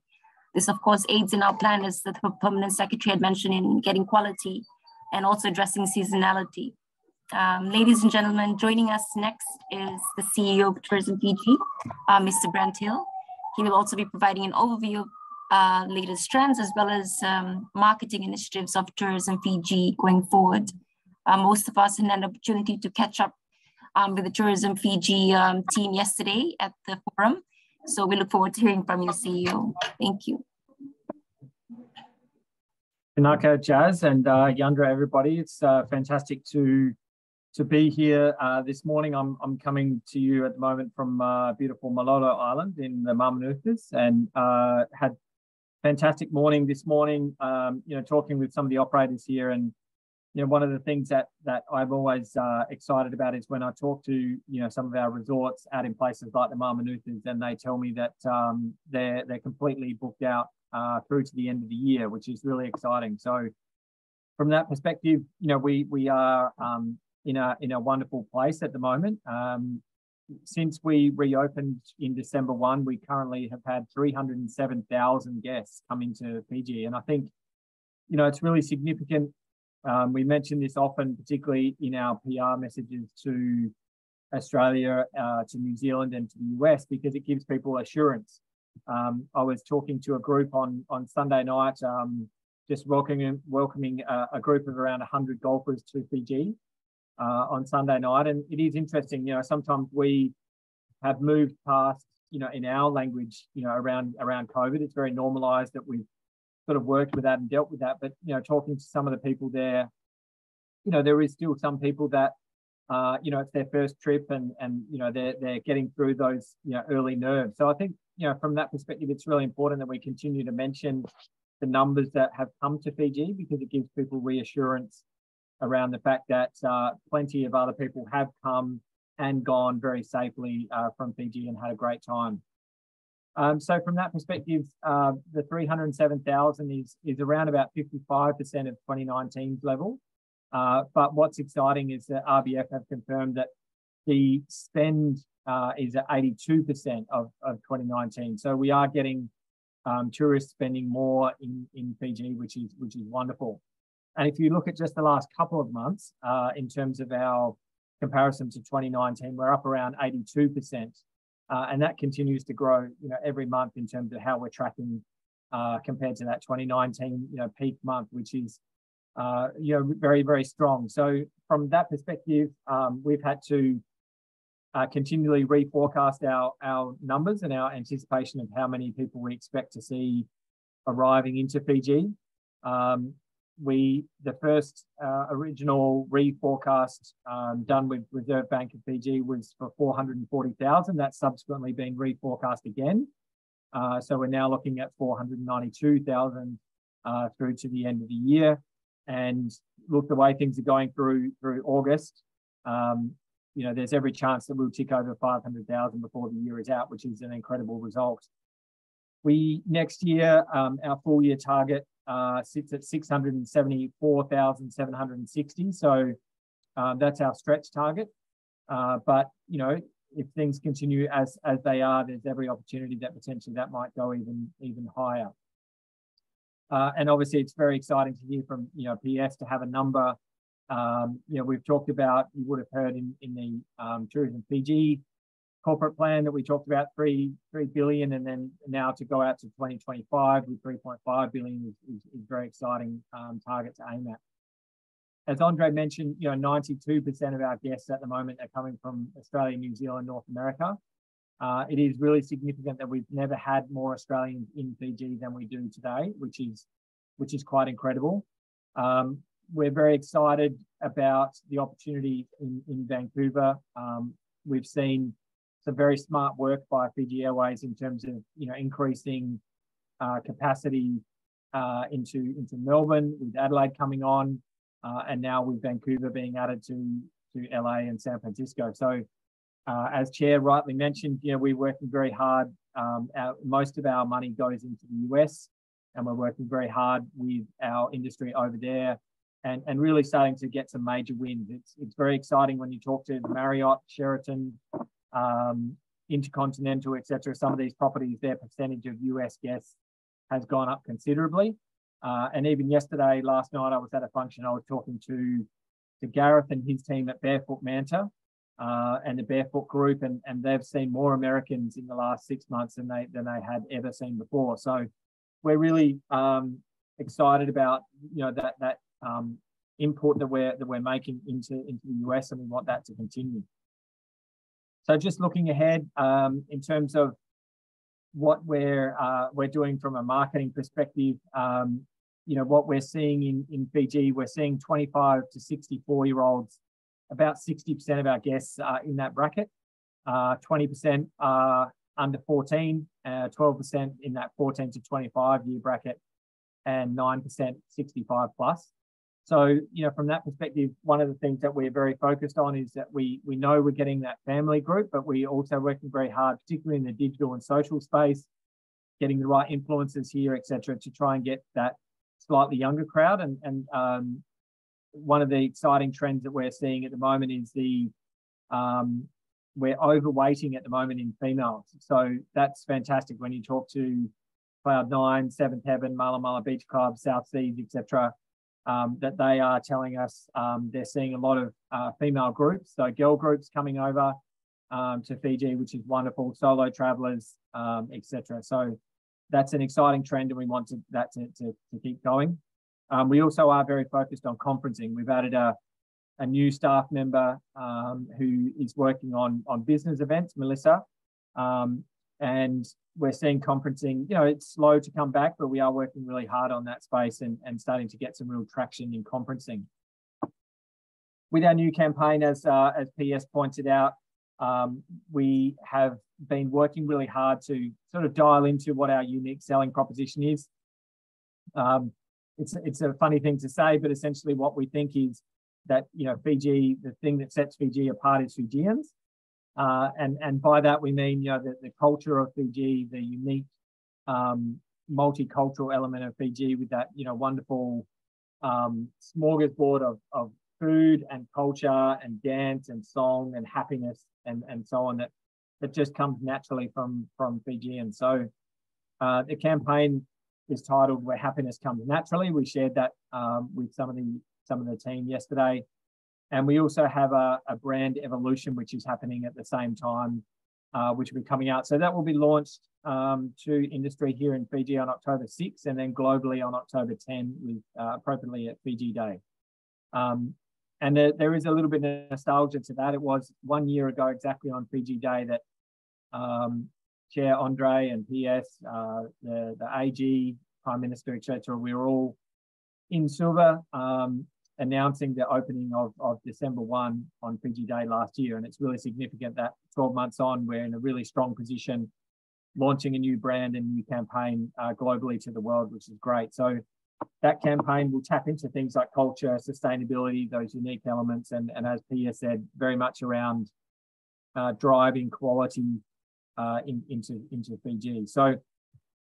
This, of course, aids in our plan, as the permanent secretary had mentioned, in getting quality and also addressing seasonality. Um, ladies and gentlemen, joining us next is the CEO of Tourism Fiji, uh, Mr. Brent Hill. He will also be providing an overview of uh, latest trends as well as um, marketing initiatives of Tourism Fiji going forward. Uh, most of us had an opportunity to catch up um, with the Tourism Fiji um, team yesterday at the forum. So we look forward to hearing from you, CEO. Thank you. Vinaka, Jazz, and uh, Yadra, everybody. It's uh, fantastic to to be here uh, this morning. I'm, I'm coming to you at the moment from uh, beautiful Malolo Island in the Mamanucas and uh, had fantastic morning this morning, um, you know, talking with some of the operators here. And, you know, one of the things that, that I'm always uh, excited about is when I talk to, you know, some of our resorts out in places like the Mamanucas and they tell me that um, they're, they're completely booked out uh, through to the end of the year, which is really exciting. So from that perspective, you know, we, we are um, in a, in a wonderful place at the moment. Um, since we reopened in December 1, we currently have had 307,000 guests come into Fiji. And I think, you know, it's really significant. Um, we mention this often, particularly in our PR messages to Australia, uh, to New Zealand, and to the US, because it gives people assurance. Um, I was talking to a group on, on Sunday night, um, just welcoming, welcoming a, a group of around 100 golfers to Fiji uh, on Sunday night. And it is interesting, you know, sometimes we have moved past, you know, in our language, you know, around around COVID. It's very normalized that we've sort of worked with that and dealt with that. But you know, talking to some of the people there, you know, there is still some people that uh, you know, it's their first trip and and you know they're they're getting through those you know early nerves. So I think you know from that perspective, it's really important that we continue to mention the numbers that have come to Fiji because it gives people reassurance around the fact that uh, plenty of other people have come and gone very safely uh, from Fiji and had a great time. Um, so from that perspective, uh, the 307,000 is, is around about 55% of 2019's level. Uh, but what's exciting is that RBF have confirmed that the spend uh, is at 82% of, of 2019. So we are getting um, tourists spending more in, in Fiji, which is, which is wonderful. And if you look at just the last couple of months uh, in terms of our comparison to 2019, we're up around 82%. Uh, and that continues to grow, you know, every month in terms of how we're tracking uh, compared to that 2019, you know, peak month, which is, uh, you know, very, very strong. So from that perspective, um, we've had to uh, continually reforecast our, our numbers and our anticipation of how many people we expect to see arriving into Fiji. Um, we the first uh, original reforecast um, done with Reserve Bank of Fiji was for 440,000. That's subsequently been reforecast again. Uh, so we're now looking at 492,000 uh, through to the end of the year. And look, the way things are going through through August, um, you know, there's every chance that we'll tick over 500,000 before the year is out, which is an incredible result. We next year, um, our full year target uh, sits at 674,760. So um, that's our stretch target. Uh, but you know, if things continue as as they are, there's every opportunity that potentially that might go even even higher. Uh, and obviously, it's very exciting to hear from you know PS to have a number. Um, you know, we've talked about you would have heard in in the um, tourism Fiji corporate plan that we talked about, three three billion, and then now to go out to 2025 with 3.5 billion is, is, is very exciting um, target to aim at. As Andre mentioned, you know, 92% of our guests at the moment are coming from Australia, New Zealand, North America. Uh, it is really significant that we've never had more Australians in Fiji than we do today, which is which is quite incredible. Um, we're very excited about the opportunity in, in Vancouver. Um, we've seen some very smart work by Fiji Airways in terms of you know increasing uh, capacity uh, into into Melbourne with Adelaide coming on, uh, and now with Vancouver being added to to LA and San Francisco. So, uh, as Chair rightly mentioned, you know we're working very hard. Um, our, most of our money goes into the US, and we're working very hard with our industry over there. And, and really starting to get some major wins. It's, it's very exciting when you talk to Marriott, Sheraton, um, Intercontinental, etc. Some of these properties, their percentage of US guests has gone up considerably. Uh, and even yesterday, last night, I was at a function. I was talking to to Gareth and his team at Barefoot Manta uh, and the Barefoot Group, and, and they've seen more Americans in the last six months than they than they had ever seen before. So we're really um, excited about you know that that um, import that we're that we're making into into the US, and we want that to continue. So just looking ahead um, in terms of what we're uh, we're doing from a marketing perspective, um, you know what we're seeing in in Fiji, we're seeing 25 to 64 year olds. About 60% of our guests are in that bracket. 20% uh, are under 14, 12% uh, in that 14 to 25 year bracket, and 9% 65 plus. So, you know, from that perspective, one of the things that we're very focused on is that we we know we're getting that family group, but we're also working very hard, particularly in the digital and social space, getting the right influencers here, etc., to try and get that slightly younger crowd. And and um, one of the exciting trends that we're seeing at the moment is the um, we're overweighting at the moment in females. So that's fantastic when you talk to Cloud Nine, Seventh Heaven, Mala Mala Beach Club, South Seas, etc um, that they are telling us um, they're seeing a lot of uh, female groups, so girl groups coming over um, to Fiji, which is wonderful, solo travelers, um, etc. So that's an exciting trend, and we want to, that to, to, to keep going. Um, we also are very focused on conferencing. We've added a, a new staff member um, who is working on, on business events, Melissa, and we're seeing conferencing, you know, it's slow to come back, but we are working really hard on that space and, and starting to get some real traction in conferencing. With our new campaign, as, uh, as PS pointed out, um, we have been working really hard to sort of dial into what our unique selling proposition is. Um, it's, it's a funny thing to say, but essentially what we think is that, you know, Fiji, the thing that sets Fiji apart is Fijians. Uh, and, and by that, we mean, you know, the, the culture of Fiji, the unique um, multicultural element of Fiji with that, you know, wonderful um, smorgasbord of, of food and culture and dance and song and happiness and, and so on that, that just comes naturally from, from Fiji. And so uh, the campaign is titled Where Happiness Comes Naturally. We shared that um, with some of the some of the team yesterday. And we also have a, a brand evolution, which is happening at the same time, uh, which will be coming out. So that will be launched um, to industry here in Fiji on October 6 and then globally on October 10 with uh, appropriately at Fiji Day. Um, and there, there is a little bit of nostalgia to that. It was one year ago exactly on Fiji Day that um, Chair Andre and PS, uh, the, the AG, Prime Minister, etc., we were all in Suva um, announcing the opening of, of December 1 on Fiji Day last year. And it's really significant that 12 months on, we're in a really strong position, launching a new brand and new campaign uh, globally to the world, which is great. So that campaign will tap into things like culture, sustainability, those unique elements. And, and as Pia said, very much around uh, driving quality uh, in, into, into Fiji. So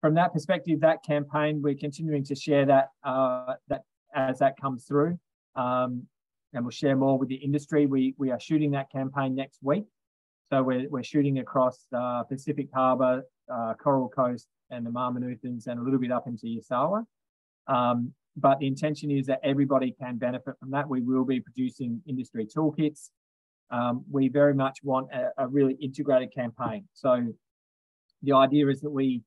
from that perspective, that campaign, we're continuing to share that, uh, that as that comes through um, and we'll share more with the industry. We, we are shooting that campaign next week. So we're, we're shooting across uh, Pacific Harbour, uh, Coral Coast, and the Mamanucas, and a little bit up into Yasawa. Um, but the intention is that everybody can benefit from that. We will be producing industry toolkits. Um, we very much want a, a, really integrated campaign. So the idea is that we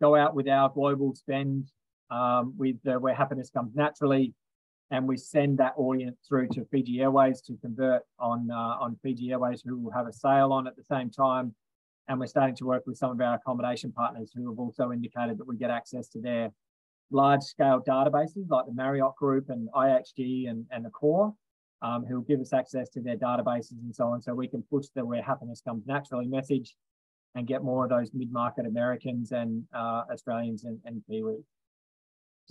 go out with our global spend um, with uh, where happiness comes naturally and we send that audience through to Fiji Airways to convert on uh, on Fiji Airways, who will have a sale on at the same time. And we're starting to work with some of our accommodation partners who have also indicated that we get access to their large scale databases like the Marriott Group and IHG and, and Accor, um, who will give us access to their databases and so on. So we can push the where happiness comes naturally message and get more of those mid market Americans and uh, Australians and, and Kiwis.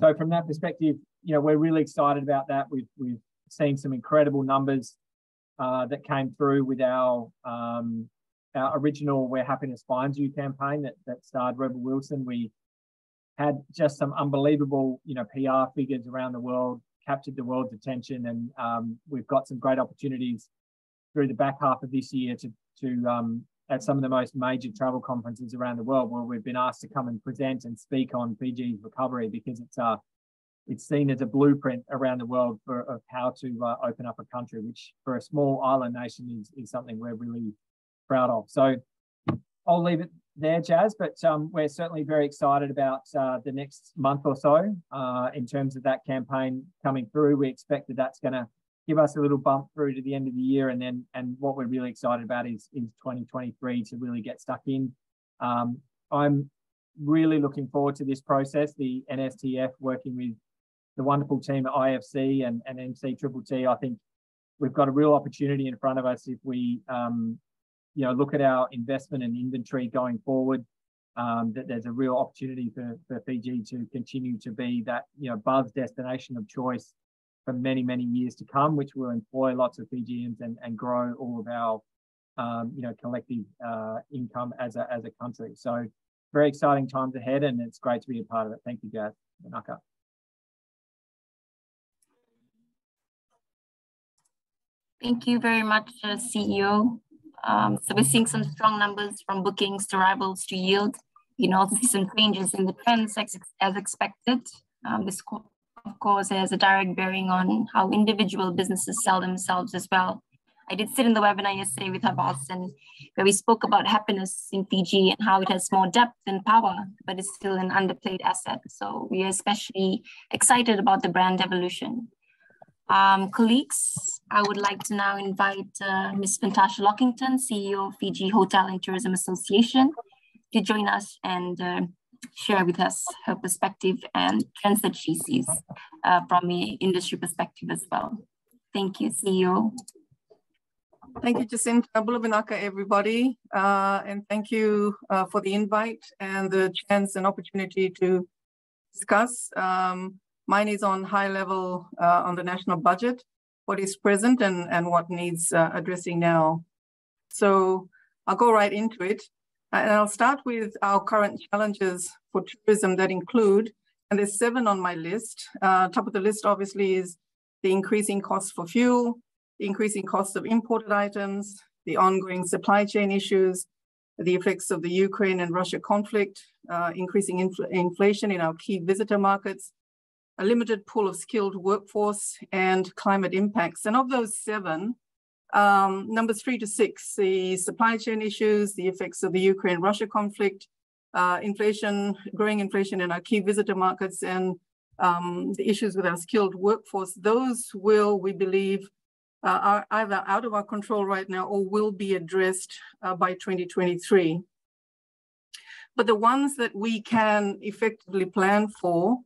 So from that perspective, you know, we're really excited about that. We've, we've seen some incredible numbers uh, that came through with our, um, our original Where Happiness Finds You campaign that, that starred Rebel Wilson. We had just some unbelievable, you know, PR figures around the world, captured the world's attention, and um, we've got some great opportunities through the back half of this year to, to um, at some of the most major travel conferences around the world where we've been asked to come and present and speak on Fiji's recovery because it's uh, it's seen as a blueprint around the world for of how to uh, open up a country, which for a small island nation is, is something we're really proud of. So I'll leave it there, Jazz, but um, we're certainly very excited about uh, the next month or so uh, in terms of that campaign coming through. We expect that that's going to give us a little bump through to the end of the year, and then and what we're really excited about is is 2023 to really get stuck in. Um, I'm really looking forward to this process. The NSTF working with the wonderful team at IFC and, and MC Triple T. I think we've got a real opportunity in front of us if we um, you know, look at our investment and inventory going forward, um, that there's a real opportunity for, for Fiji to continue to be that, you know, buzz destination of choice for many, many years to come, which will employ lots of Fijians and, and grow all of our, um, you know, collective uh, income as a, as a country. So very exciting times ahead and it's great to be a part of it. Thank you. Naka. Thank you very much, uh, CEO. Um, so we're seeing some strong numbers from bookings to arrivals to yield. You can also see some changes in the trends as, as expected. Um, this, of course, has a direct bearing on how individual businesses sell themselves as well. I did sit in the webinar yesterday with Havas and where we spoke about happiness in Fiji and how it has more depth and power, but it's still an underplayed asset. So we are especially excited about the brand evolution. Um, colleagues, I would like to now invite uh, Ms. Fantasha Lockington, CEO of Fiji Hotel and Tourism Association, to join us and uh, share with us her perspective and trends that she sees uh, from the industry perspective as well. Thank you, CEO. Thank you, Jacinta Bulavinaka, everybody. Uh, and thank you uh, for the invite and the chance and opportunity to discuss. Um, Mine is on high level uh, on the national budget, what is present and, and what needs uh, addressing now. So I'll go right into it. And I'll start with our current challenges for tourism that include, and there's seven on my list. Uh, top of the list, obviously, is the increasing costs for fuel, the increasing costs of imported items, the ongoing supply chain issues, the effects of the Ukraine and Russia conflict, uh, increasing infl inflation in our key visitor markets, a limited pool of skilled workforce, and climate impacts. And of those seven, um, numbers three to six, the supply chain issues, the effects of the Ukraine-Russia conflict, uh, inflation, growing inflation in our key visitor markets, and um, the issues with our skilled workforce, those will, we believe, uh, are either out of our control right now or will be addressed uh, by 2023. But the ones that we can effectively plan for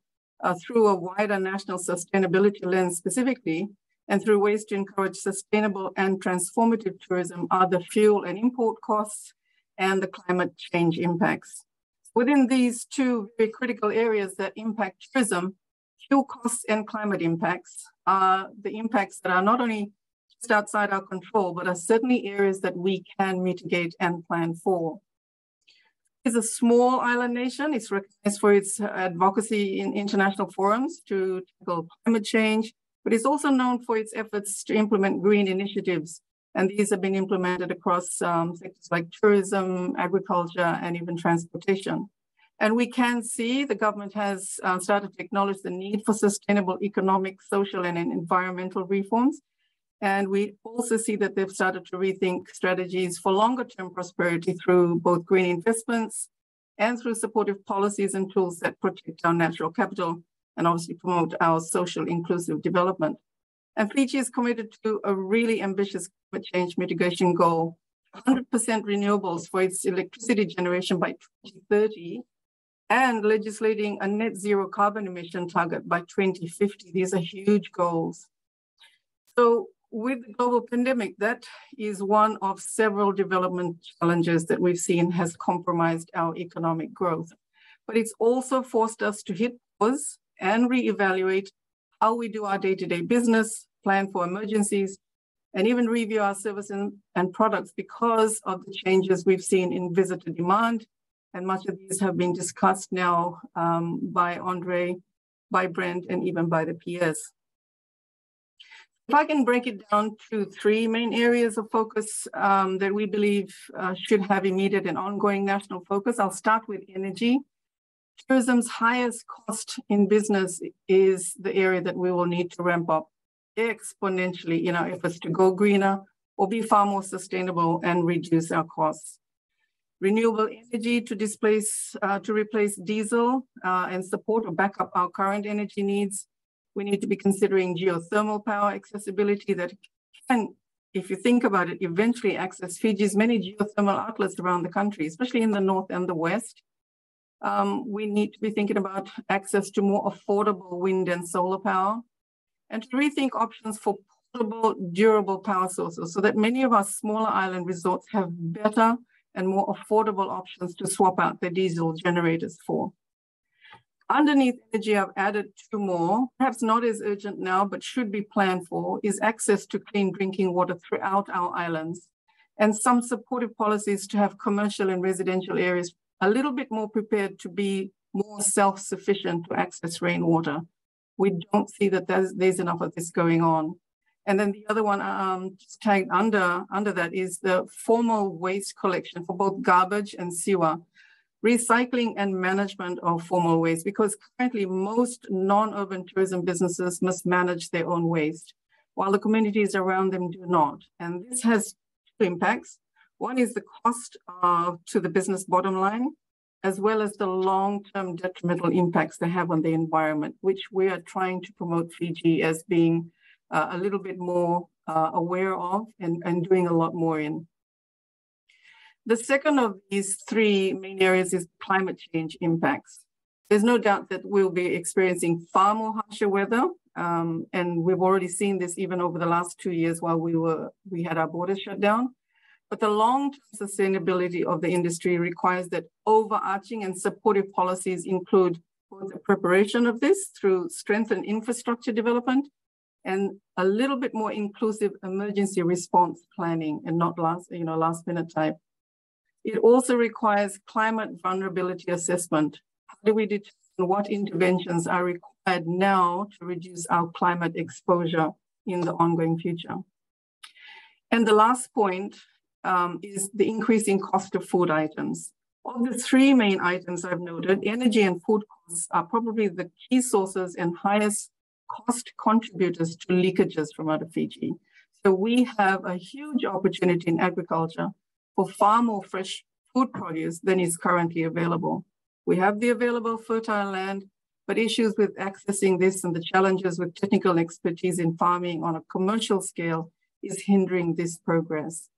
uh, through a wider national sustainability lens specifically, and through ways to encourage sustainable and transformative tourism are the fuel and import costs and the climate change impacts. Within these two very critical areas that impact tourism, fuel costs and climate impacts are the impacts that are not only just outside our control, but are certainly areas that we can mitigate and plan for It's a small island nation. It's recognized for its advocacy in international forums to tackle climate change, but it's also known for its efforts to implement green initiatives. And these have been implemented across um, sectors like tourism, agriculture, and even transportation. And we can see the government has uh, started to acknowledge the need for sustainable economic, social, and environmental reforms. And we also see that they've started to rethink strategies for longer term prosperity through both green investments and through supportive policies and tools that protect our natural capital and obviously promote our social inclusive development. And Fiji is committed to a really ambitious climate change mitigation goal 100% renewables for its electricity generation by 2030 and legislating a net zero carbon emission target by 2050. These are huge goals. So with the global pandemic, that is one of several development challenges that we've seen has compromised our economic growth. But it's also forced us to hit pause and reevaluate how we do our day-to-day business, plan for emergencies, and even review our services and products because of the changes we've seen in visitor demand. And much of these have been discussed now um, by Andre, by Brent, and even by the PS. If I can break it down to three main areas of focus um, that we believe uh, should have immediate and ongoing national focus, I'll start with energy. Tourism's highest cost in business is the area that we will need to ramp up exponentially in our efforts to go greener or be far more sustainable and reduce our costs. renewable energy to displace, uh, to replace diesel uh, and support or back up our current energy needs. We need to be considering geothermal power accessibility that can, if you think about it, eventually access Fiji's many geothermal outlets around the country, especially in the north and the west. Um, we need to be thinking about access to more affordable wind and solar power and to rethink options for portable, durable power sources so that many of our smaller island resorts have better and more affordable options to swap out their diesel generators for. Underneath energy, I've added two more, perhaps not as urgent now, but should be planned for, is access to clean drinking water throughout our islands and some supportive policies to have commercial and residential areas a little bit more prepared to be more self-sufficient to access rainwater. We don't see that there's, there's enough of this going on. And then the other one um, just tagged under, under that is the formal waste collection for both garbage and sewer, recycling and management of formal waste, because currently most non-urban tourism businesses must manage their own waste, while the communities around them do not. And this has two impacts. One is the cost uh, to the business bottom line, as well as the long-term detrimental impacts they have on the environment, which we are trying to promote Fiji as being uh, a little bit more uh, aware of and, and doing a lot more in. The second of these three main areas is climate change impacts. There's no doubt that we'll be experiencing far more harsher weather. Um, and we've already seen this even over the last two years while we were we had our borders shut down. But the long-term sustainability of the industry requires that overarching and supportive policies include the preparation of this through strengthened infrastructure development and a little bit more inclusive emergency response planning and not last, you know, last minute type. It also requires climate vulnerability assessment. How do we determine what interventions are required now to reduce our climate exposure in the ongoing future? And the last point um, is the increasing cost of food items. Of the three main items I've noted, energy and food costs are probably the key sources and highest cost contributors to leakages from out of Fiji. So we have a huge opportunity in agriculture for far more fresh food produce than is currently available. We have the available fertile land, but issues with accessing this and the challenges with technical expertise in farming on a commercial scale is hindering this progress.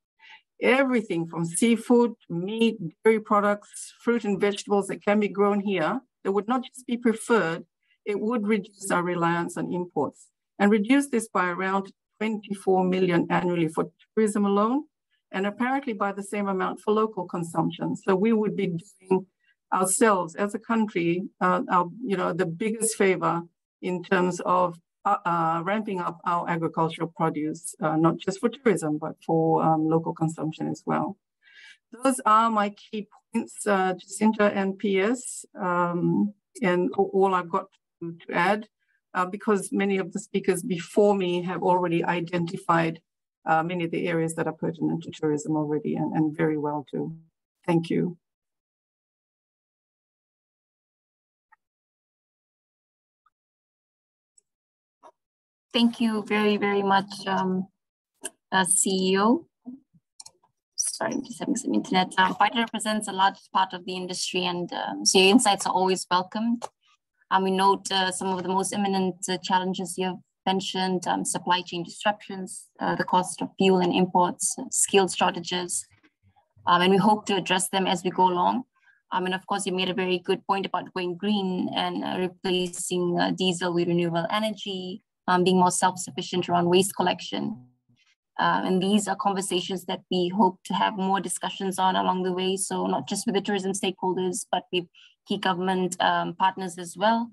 Everything from seafood, meat, dairy products, fruit and vegetables that can be grown here that would not just be preferred, it would reduce our reliance on imports and reduce this by around 24 million annually for tourism alone, and apparently by the same amount for local consumption. So we would be doing ourselves as a country, uh, our, you know, the biggest favor in terms of uh, uh, ramping up our agricultural produce, uh, not just for tourism, but for um, local consumption as well. Those are my key points, uh, Jacinta and PS, um, and all I've got to add, uh, because many of the speakers before me have already identified uh, many of the areas that are pertinent to tourism already and, and very well too. Thank you. Thank you very, very much, um, uh, CEO. Sorry, I'm just having some internet. Um, FIDA represents a large part of the industry and um, so your insights are always welcomed. Um, we note uh, some of the most imminent uh, challenges you have mentioned, um, supply chain disruptions, uh, the cost of fuel and imports, skills shortages, um, and we hope to address them as we go along. Um, and of course, you made a very good point about going green and uh, replacing uh, diesel with renewable energy, um, being more self-sufficient around waste collection. Uh, and these are conversations that we hope to have more discussions on along the way. So not just with the tourism stakeholders, but with key government um, partners as well,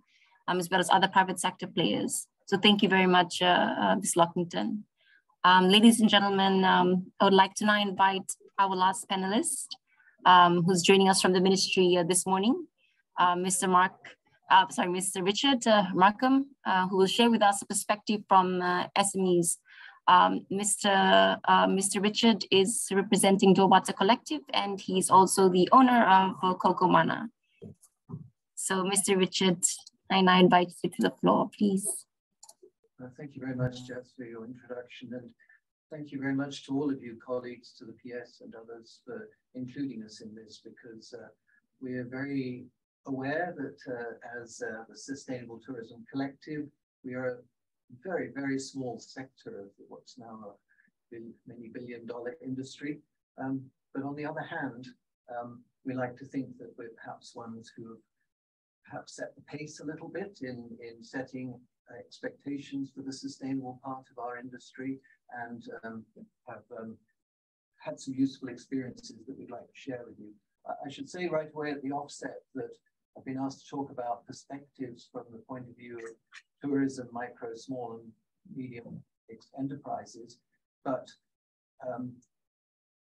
um, as well as other private sector players. So thank you very much, uh, uh, Ms. Lockington. Um, ladies and gentlemen, um, I would like to now invite our last panelist, um, who's joining us from the ministry uh, this morning, uh, Mr. Mark, uh, sorry, Mr. Richard uh, Markham, who will share with us a perspective from SMEs. Um, Mr. Mr. Richard is representing Duavata Collective, and he's also the owner of Koko Mana. So Mr. Richard, I now invite you to the floor, please. Uh, thank you very much, Jess, for your introduction. And thank you very much to all of you colleagues, to the PS and others for including us in this because uh, we are very aware that uh, as uh, the Sustainable Tourism Collective, we are a very, very small sector of what's now a many billion dollar industry. Um, but on the other hand, um, we like to think that we're perhaps ones who have perhaps set the pace a little bit in, in setting expectations for the sustainable part of our industry and um, have um, had some useful experiences that we'd like to share with you. I should say right away at the offset that I've been asked to talk about perspectives from the point of view of tourism, micro, small and medium enterprises, but um,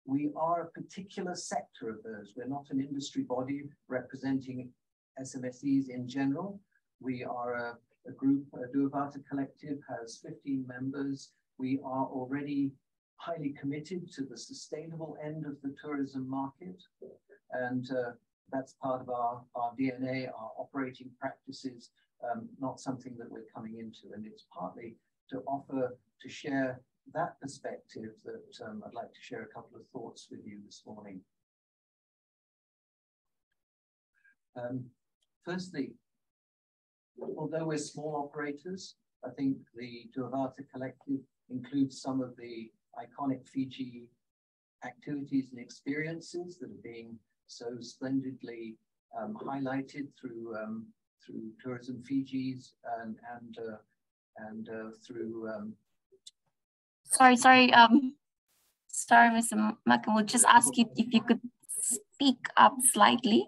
we are a particular sector of those. We're not an industry body representing SMSEs in general. We are a, a group, a Duavata Collective has 15 members. We are already highly committed to the sustainable end of the tourism market. And uh, that's part of our, our DNA, our operating practices, um, not something that we're coming into. And it's partly to offer, to share that perspective that um, I'd like to share a couple of thoughts with you this morning. Um, firstly, although we're small operators, I think the Duavata Collective includes some of the iconic Fiji activities and experiences that are being so splendidly um, highlighted through um, through Tourism Fiji's and and uh, and uh, through. Um, sorry, sorry, um, sorry, Mr. Malcolm. We'll just ask you if you could speak up slightly.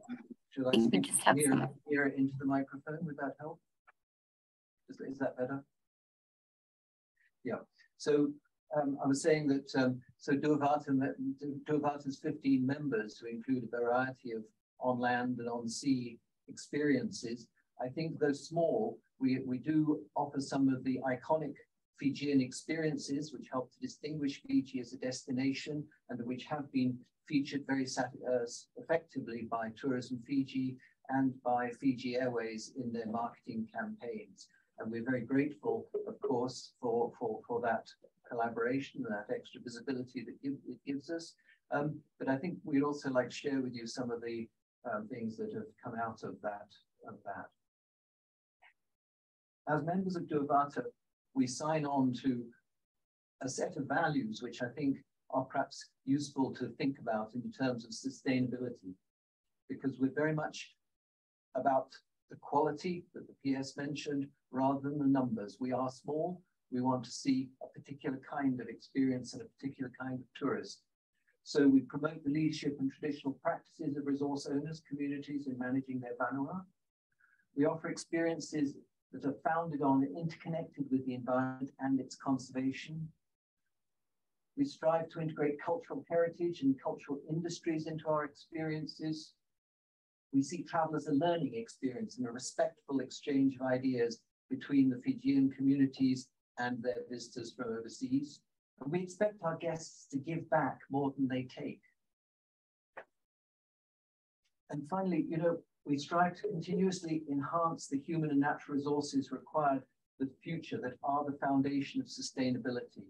Should I speak just have near, some... near into the microphone? Would that help? Is, is that better? Yeah. So um, I was saying that um, so Duavata's 15 members, who include a variety of on land and on sea experiences, I think though small, we, we do offer some of the iconic Fijian experiences which help to distinguish Fiji as a destination and which have been featured very uh, effectively by Tourism Fiji and by Fiji Airways in their marketing campaigns. And we're very grateful, of course, for, for, for that collaboration and that extra visibility that it gives us. Um, but I think we'd also like to share with you some of the um, things that have come out of that, of that. As members of Duavata, we sign on to a set of values which I think are perhaps useful to think about in terms of sustainability, because we're very much about the quality that the PS mentioned rather than the numbers. We are small, we want to see a particular kind of experience and a particular kind of tourist. So we promote the leadership and traditional practices of resource owners, communities in managing their vanua. We offer experiences that are founded on and interconnected with the environment and its conservation. We strive to integrate cultural heritage and cultural industries into our experiences. We see travel as a learning experience and a respectful exchange of ideas between the Fijian communities and their visitors from overseas. And we expect our guests to give back more than they take. And finally, you know, we strive to continuously enhance the human and natural resources required for the future that are the foundation of sustainability.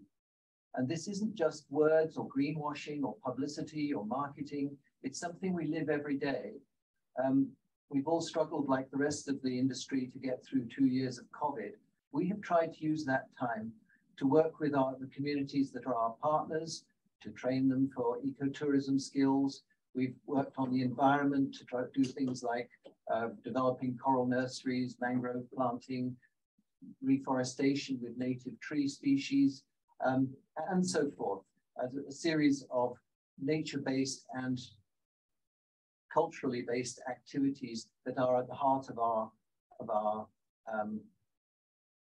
And this isn't just words or greenwashing or publicity or marketing. It's something we live every day. Um, we've all struggled like the rest of the industry to get through two years of COVID we have tried to use that time to work with our, the communities that are our partners, to train them for ecotourism skills. We've worked on the environment to try to do things like uh, developing coral nurseries, mangrove planting, reforestation with native tree species, um, and so forth, as a, series of nature-based and culturally based activities that are at the heart of our, of our um,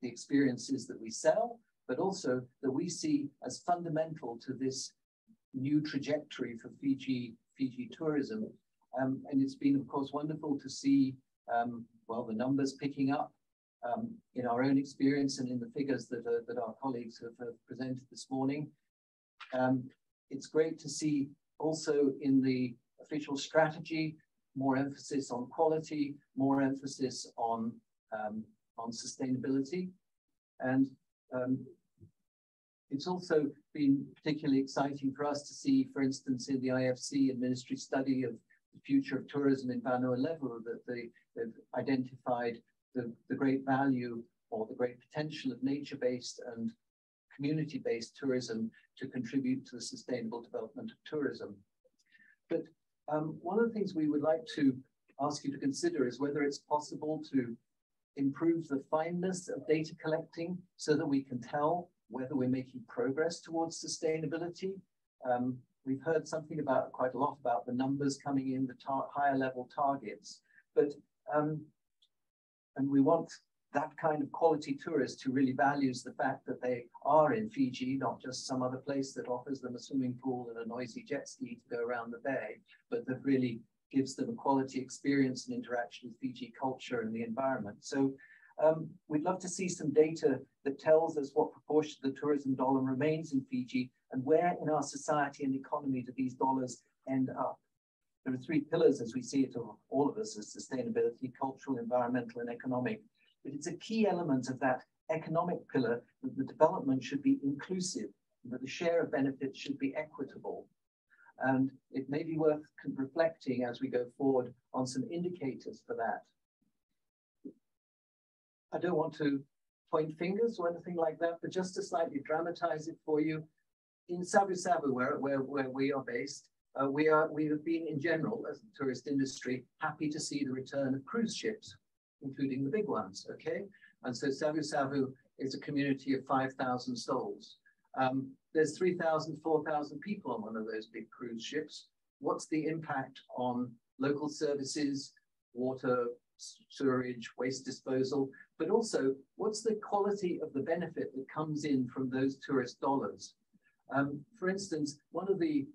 the experiences that we sell, but also that we see as fundamental to this new trajectory for Fiji, Fiji tourism. Um, and it's been, of course, wonderful to see, um, well, the numbers picking up um, in our own experience and in the figures that, are, that our colleagues have, have presented this morning. Um, it's great to see also in the official strategy, more emphasis on quality, more emphasis on um, on sustainability. And um, it's also been particularly exciting for us to see, for instance, in the IFC and ministry study of the future of tourism in Vanua Levu, that they, they've identified the, the great value or the great potential of nature-based and community-based tourism to contribute to the sustainable development of tourism. But um, one of the things we would like to ask you to consider is whether it's possible to improve the fineness of data collecting so that we can tell whether we're making progress towards sustainability. Um, we've heard something about quite a lot about the numbers coming in, the higher level targets, but um, and we want that kind of quality tourist who really values the fact that they are in Fiji, not just some other place that offers them a swimming pool and a noisy jet ski to go around the bay, but that really gives them a quality experience and interaction with Fiji culture and the environment. So um, we'd love to see some data that tells us what proportion of the tourism dollar remains in Fiji and where in our society and economy do these dollars end up. There are three pillars as we see it of all of us as sustainability, cultural, environmental, and economic. But it's a key element of that economic pillar that the development should be inclusive, that the share of benefits should be equitable. And it may be worth reflecting as we go forward on some indicators for that. I don't want to point fingers or anything like that, but just to slightly dramatize it for you, in Savu Savu, where, where, where we are based, uh, we are we have been in general as the tourist industry happy to see the return of cruise ships, including the big ones. Okay, and so Savu Savu is a community of 5,000 souls. Um, there's 3,000, 4,000 people on one of those big cruise ships. What's the impact on local services, water, sewerage, waste disposal, but also what's the quality of the benefit that comes in from those tourist dollars? Um, for instance, one of the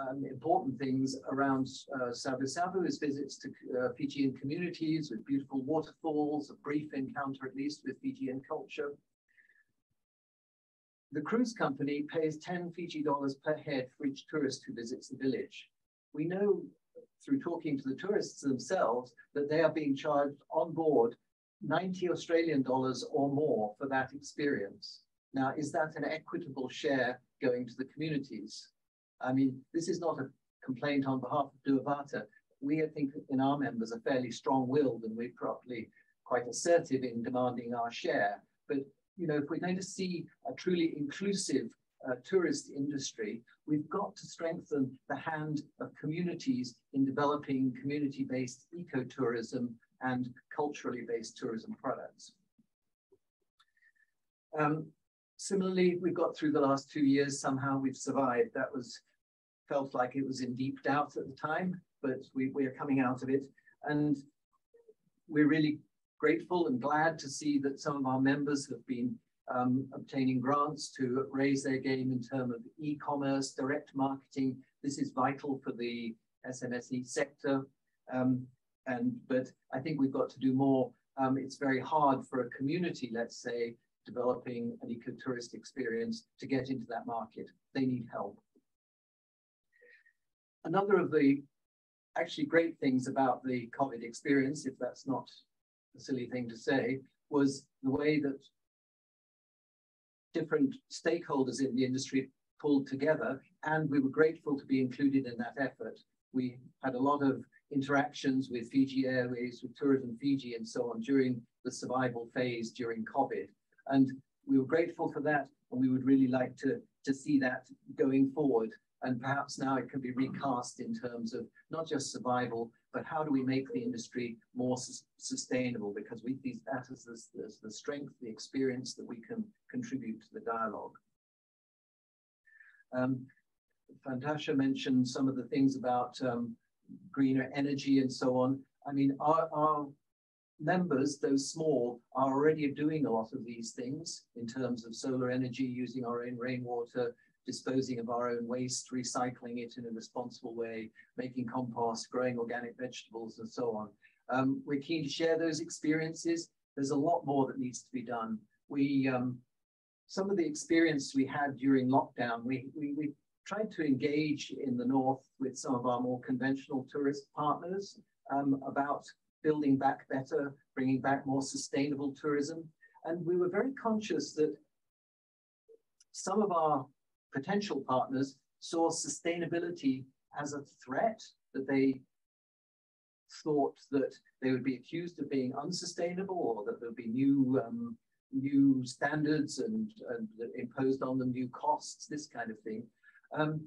um, important things around uh, Savu Savu is visits to uh, Fijian communities with beautiful waterfalls, a brief encounter at least with Fijian culture. The cruise company pays 10 Fiji dollars per head for each tourist who visits the village. We know through talking to the tourists themselves that they are being charged on board 90 Australian dollars or more for that experience. Now, is that an equitable share going to the communities? I mean, this is not a complaint on behalf of Duavata. We, I think, in our members are fairly strong-willed and we're probably quite assertive in demanding our share. But, you know, if we're going to see a truly inclusive uh, tourist industry, we've got to strengthen the hand of communities in developing community-based ecotourism and culturally based tourism products. Um, similarly, we've got through the last two years, somehow we've survived. That was felt like it was in deep doubt at the time, but we, we are coming out of it. And we're really grateful and glad to see that some of our members have been um, obtaining grants to raise their game in terms of e-commerce, direct marketing. This is vital for the SMSE sector. Um, and but I think we've got to do more. Um, it's very hard for a community, let's say, developing an ecotourist experience to get into that market. They need help. Another of the actually great things about the COVID experience, if that's not a silly thing to say, was the way that different stakeholders in the industry pulled together, and we were grateful to be included in that effort. We had a lot of interactions with Fiji Airways, with Tourism Fiji, and so on during the survival phase during COVID. And we were grateful for that, and we would really like to, to see that going forward. And perhaps now it can be recast in terms of not just survival, but how do we make the industry more su sustainable? Because we see that as the, the strength, the experience that we can contribute to the dialogue. Um, Fantasha mentioned some of the things about um, greener energy and so on. I mean, our, our members, though small, are already doing a lot of these things in terms of solar energy, using our own rainwater, disposing of our own waste, recycling it in a responsible way, making compost, growing organic vegetables, and so on. Um, we're keen to share those experiences. There's a lot more that needs to be done. We, um, some of the experience we had during lockdown, we, we, we tried to engage in the north with some of our more conventional tourist partners um, about building back better, bringing back more sustainable tourism. And we were very conscious that some of our potential partners saw sustainability as a threat that they thought that they would be accused of being unsustainable or that there would be new um, new standards and, and, imposed on them new costs, this kind of thing. Um,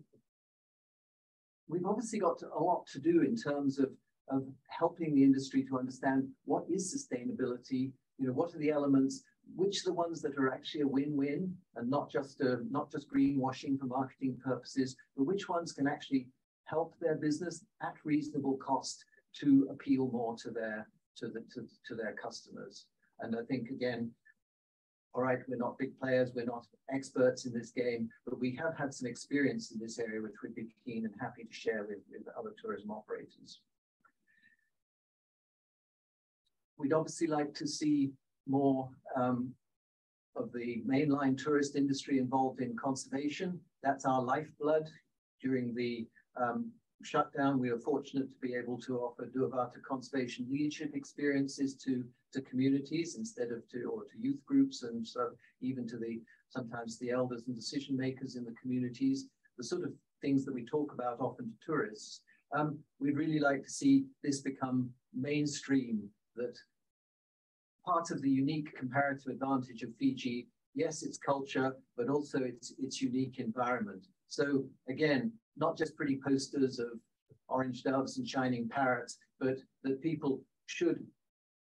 we've obviously got a lot to do in terms of, of helping the industry to understand what is sustainability, you know, what are the elements, which are the ones that are actually a win-win and not just a, not just greenwashing for marketing purposes, but which ones can actually help their business at reasonable cost to appeal more to their to the to, to their customers. And I think again, all right, we're not big players, we're not experts in this game, but we have had some experience in this area, which we'd be keen and happy to share with, with other tourism operators. We'd obviously like to see more um, of the mainline tourist industry involved in conservation. That's our lifeblood. During the um, shutdown, we were fortunate to be able to offer Duavata conservation leadership experiences to, to communities instead of to, or to youth groups and so even to the, sometimes the elders and decision makers in the communities, the sort of things that we talk about often to tourists. Um, we'd really like to see this become mainstream, that part of the unique comparative advantage of Fiji, yes, it's culture, but also its, its unique environment. So again, not just pretty posters of orange doves and shining parrots, but that people should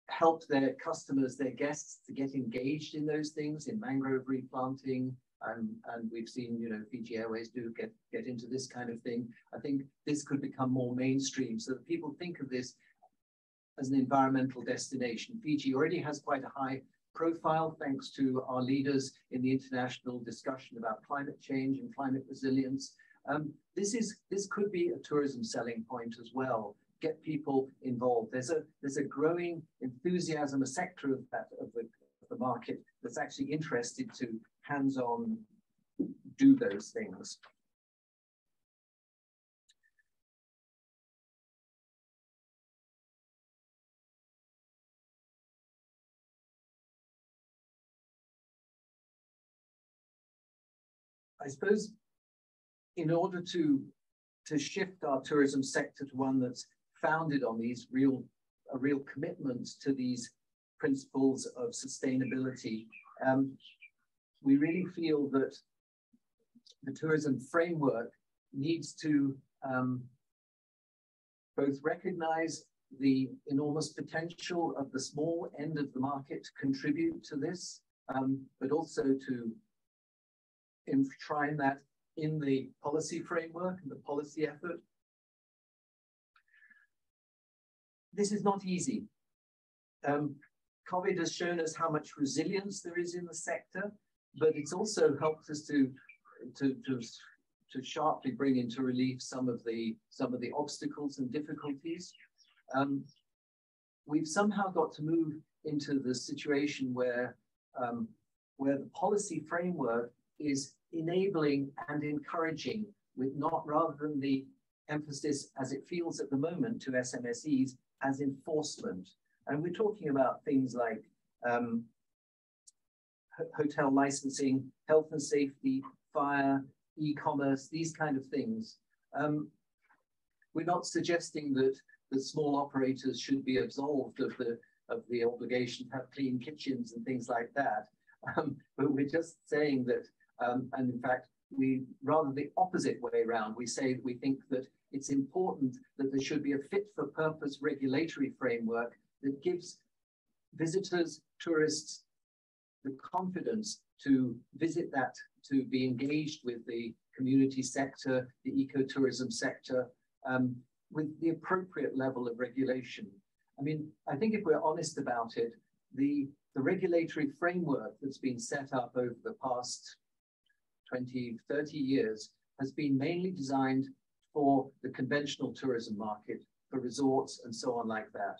help their customers, their guests to get engaged in those things, in mangrove replanting, and, and we've seen, you know, Fiji Airways do get, get into this kind of thing. I think this could become more mainstream so that people think of this as an environmental destination. Fiji already has quite a high profile thanks to our leaders in the international discussion about climate change and climate resilience. Um, this is this could be a tourism selling point as well. Get people involved. There's a there's a growing enthusiasm, a sector of that of the, of the market that's actually interested to hands-on do those things. I suppose in order to, to shift our tourism sector to one that's founded on these real, a real commitment to these principles of sustainability, um, we really feel that the tourism framework needs to um, both recognize the enormous potential of the small end of the market to contribute to this, um, but also to enshrine that in the policy framework and the policy effort. This is not easy. Um, COVID has shown us how much resilience there is in the sector, but it's also helped us to, to, to, to sharply bring into relief some of the, some of the obstacles and difficulties. Um, we've somehow got to move into the situation where, um, where the policy framework is enabling and encouraging with not rather than the emphasis as it feels at the moment to SMSEs as enforcement. And we're talking about things like um, hotel licensing, health and safety, fire, e-commerce, these kind of things. Um, we're not suggesting that the small operators should be absolved of the of the obligation to have clean kitchens and things like that. Um, but we're just saying that um, and in fact, we rather the opposite way around. We say that we think that it's important that there should be a fit for purpose regulatory framework that gives visitors, tourists, the confidence to visit that, to be engaged with the community sector, the ecotourism sector, um, with the appropriate level of regulation. I mean, I think if we're honest about it, the, the regulatory framework that's been set up over the past 20, 30 years has been mainly designed for the conventional tourism market, for resorts and so on like that.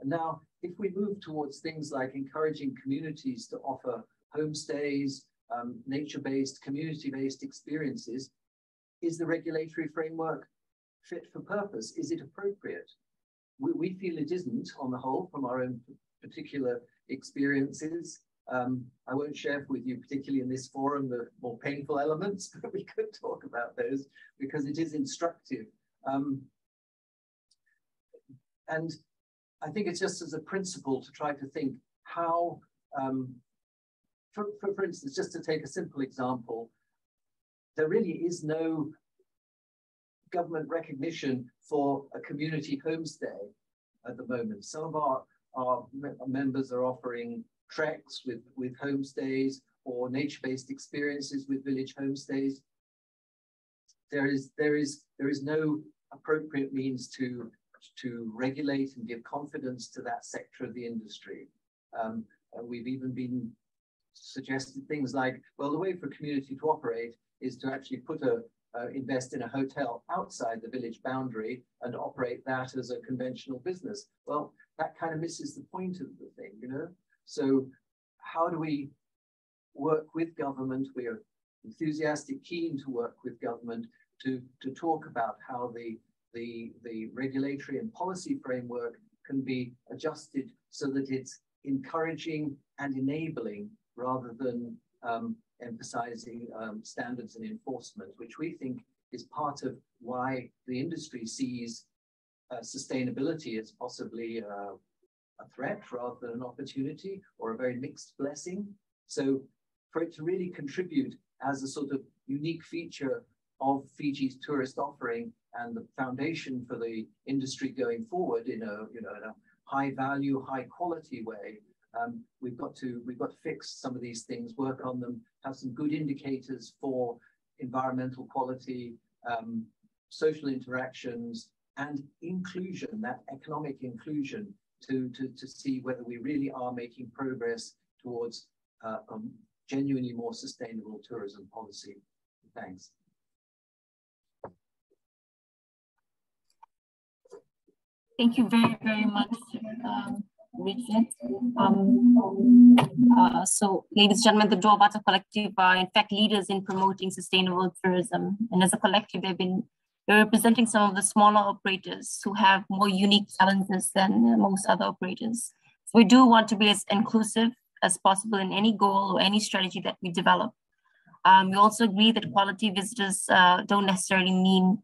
And now, if we move towards things like encouraging communities to offer homestays, um, nature-based, community-based experiences, is the regulatory framework fit for purpose? Is it appropriate? We, we feel it isn't on the whole from our own particular experiences. Um, I won't share with you, particularly in this forum, the more painful elements, but we could talk about those because it is instructive. Um, and I think it's just as a principle to try to think how, um, for, for, for instance, just to take a simple example, there really is no government recognition for a community homestay at the moment. Some of our, our members are offering treks with, with homestays or nature-based experiences with village homestays. There is, there is, there is no appropriate means to, to regulate and give confidence to that sector of the industry. Um, we've even been suggested things like, well, the way for a community to operate is to actually put a, uh, invest in a hotel outside the village boundary and operate that as a conventional business. Well, that kind of misses the point of the thing, you know? So how do we work with government? We are enthusiastic, keen to work with government to, to talk about how the, the, the regulatory and policy framework can be adjusted so that it's encouraging and enabling rather than um, emphasizing um, standards and enforcement, which we think is part of why the industry sees uh, sustainability as possibly uh, a threat rather than an opportunity or a very mixed blessing. So for it to really contribute as a sort of unique feature of Fiji's tourist offering and the foundation for the industry going forward in a, you know, in a high value, high quality way, um, we've got to we've got to fix some of these things, work on them, have some good indicators for environmental quality, um, social interactions, and inclusion, that economic inclusion, to, to, to see whether we really are making progress towards uh, a genuinely more sustainable tourism policy. Thanks. Thank you very, very much, um, Richard. Um, uh, so, ladies and gentlemen, the Duavata Collective are in fact leaders in promoting sustainable tourism. And as a collective, they've been they're representing some of the smaller operators who have more unique challenges than most other operators. So we do want to be as inclusive as possible in any goal or any strategy that we develop. Um, we also agree that quality visitors uh, don't necessarily mean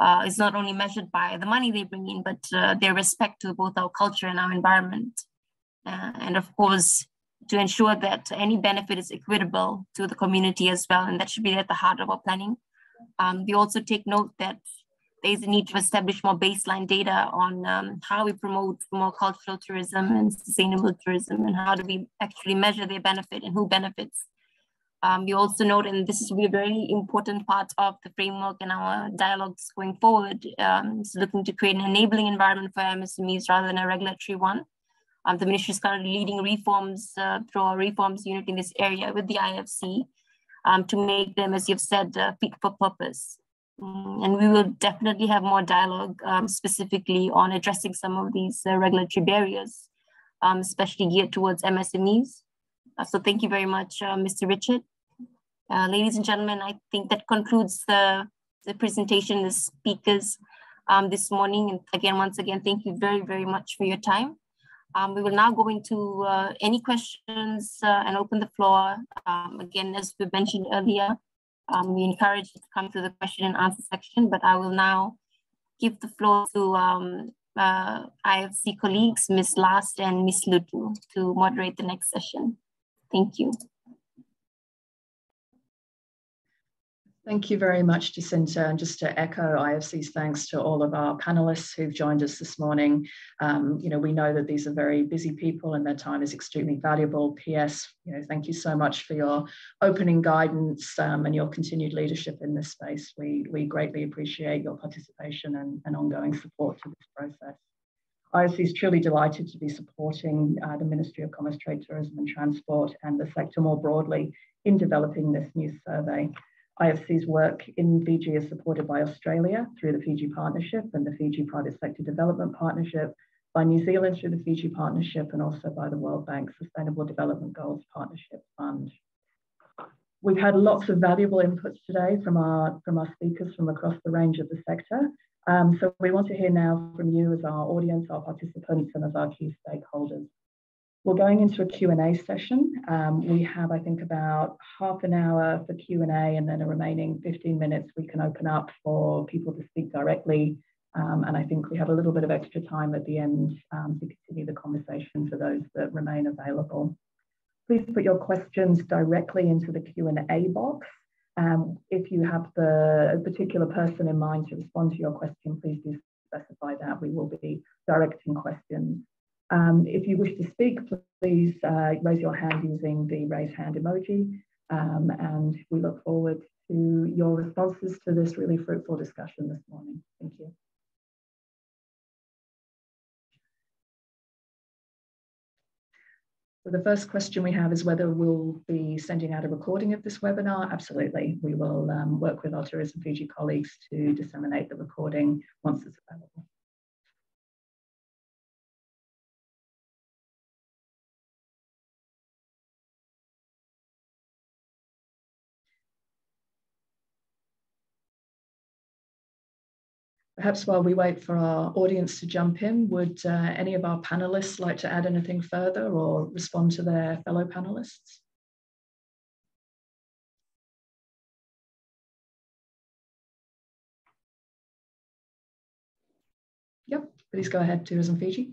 uh, is not only measured by the money they bring in, but uh, their respect to both our culture and our environment. Uh, and of course, to ensure that any benefit is equitable to the community as well. And that should be at the heart of our planning. Um, we also take note that there is a need to establish more baseline data on um, how we promote more cultural tourism and sustainable tourism and how do we actually measure their benefit and who benefits um, we also note, and this is a very important part of the framework and our dialogues going forward, um, is looking to create an enabling environment for MSMEs rather than a regulatory one. Um, the ministry is currently leading reforms uh, through our reforms unit in this area with the IFC um, to make them, as you've said, uh, fit for purpose. Mm, and we will definitely have more dialogue um, specifically on addressing some of these uh, regulatory barriers, um, especially geared towards MSMEs. Uh, so thank you very much, uh, Mr. Richard. Uh, ladies and gentlemen, I think that concludes the, the presentation, the speakers um, this morning. And again, once again, thank you very, very much for your time. Um, we will now go into uh, any questions uh, and open the floor. Um, again, as we mentioned earlier, um, we encourage you to come to the question and answer section, but I will now give the floor to um, uh, IFC colleagues, Ms. Last and Ms. Lutu, to moderate the next session. Thank you. Thank you very much, Jacinta. And just to echo IFC's thanks to all of our panelists who've joined us this morning. Um, you know, we know that these are very busy people and their time is extremely valuable. PS, you know, thank you so much for your opening guidance um, and your continued leadership in this space. We, we greatly appreciate your participation and, and ongoing support to this process. IFC is truly delighted to be supporting uh, the Ministry of Commerce, Trade, Tourism and Transport and the sector more broadly in developing this new survey. IFC's work in Fiji is supported by Australia through the Fiji Partnership and the Fiji Private Sector Development Partnership, by New Zealand through the Fiji Partnership, and also by the World Bank Sustainable Development Goals Partnership Fund. We've had lots of valuable inputs today from our, from our speakers from across the range of the sector. Um, so we want to hear now from you as our audience, our participants, and as our key stakeholders. We're going into a Q&A session. Um, we have, I think, about half an hour for Q&A and then a remaining 15 minutes we can open up for people to speak directly. Um, and I think we have a little bit of extra time at the end um, to continue the conversation for those that remain available. Please put your questions directly into the Q&A box. Um, if you have the particular person in mind to respond to your question, please do specify that. We will be directing questions um, if you wish to speak, please uh, raise your hand using the raise hand emoji. Um, and we look forward to your responses to this really fruitful discussion this morning. Thank you. So the first question we have is whether we'll be sending out a recording of this webinar. Absolutely. We will um, work with our Tourism Fiji colleagues to disseminate the recording once it's available. Perhaps while we wait for our audience to jump in, would uh, any of our panelists like to add anything further or respond to their fellow panelists? Yep, please go ahead, Tourism Fiji.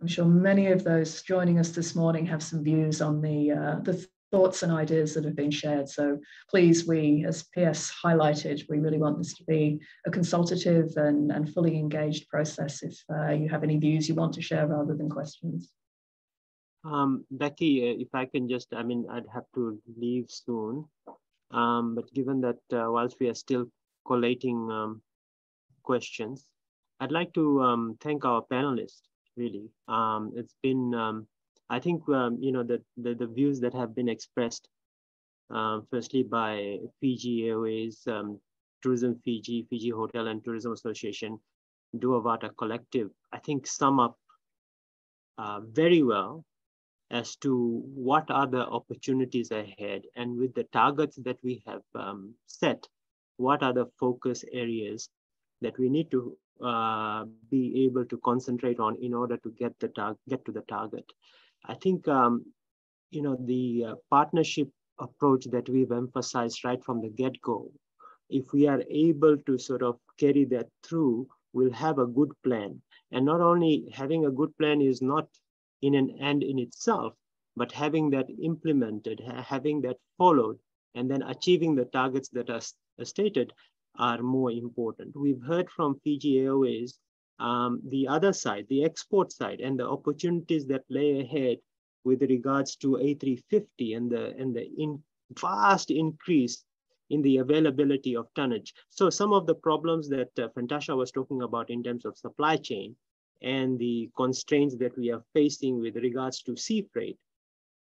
I'm sure many of those joining us this morning have some views on the, uh, the thoughts and ideas that have been shared. So please, we, as PS highlighted, we really want this to be a consultative and, and fully engaged process if uh, you have any views you want to share rather than questions. Um, Becky, uh, if I can just, I mean, I'd have to leave soon. Um, but given that uh, whilst we are still collating um, questions, I'd like to um, thank our panelists really. Um, it's been, um, I think, um, you know, the, the, the, views that have been expressed, um, firstly by Fiji Airways, um, Tourism Fiji, Fiji Hotel and Tourism Association, Duavata Collective, I think sum up uh, very well as to what are the opportunities ahead and with the targets that we have um, set, what are the focus areas that we need to uh, be able to concentrate on in order to get the tar- get to the target. I think um, you know the uh, partnership approach that we've emphasized right from the get-go. If we are able to sort of carry that through, we'll have a good plan. And not only having a good plan is not in an end in itself, but having that implemented, having that followed, and then achieving the targets that are stated are more important. We've heard from Fiji Airways um, the other side, the export side, and the opportunities that lay ahead with regards to A350 and the, and the in vast increase in the availability of tonnage. So some of the problems that uh, Fantasha was talking about in terms of supply chain and the constraints that we are facing with regards to sea freight,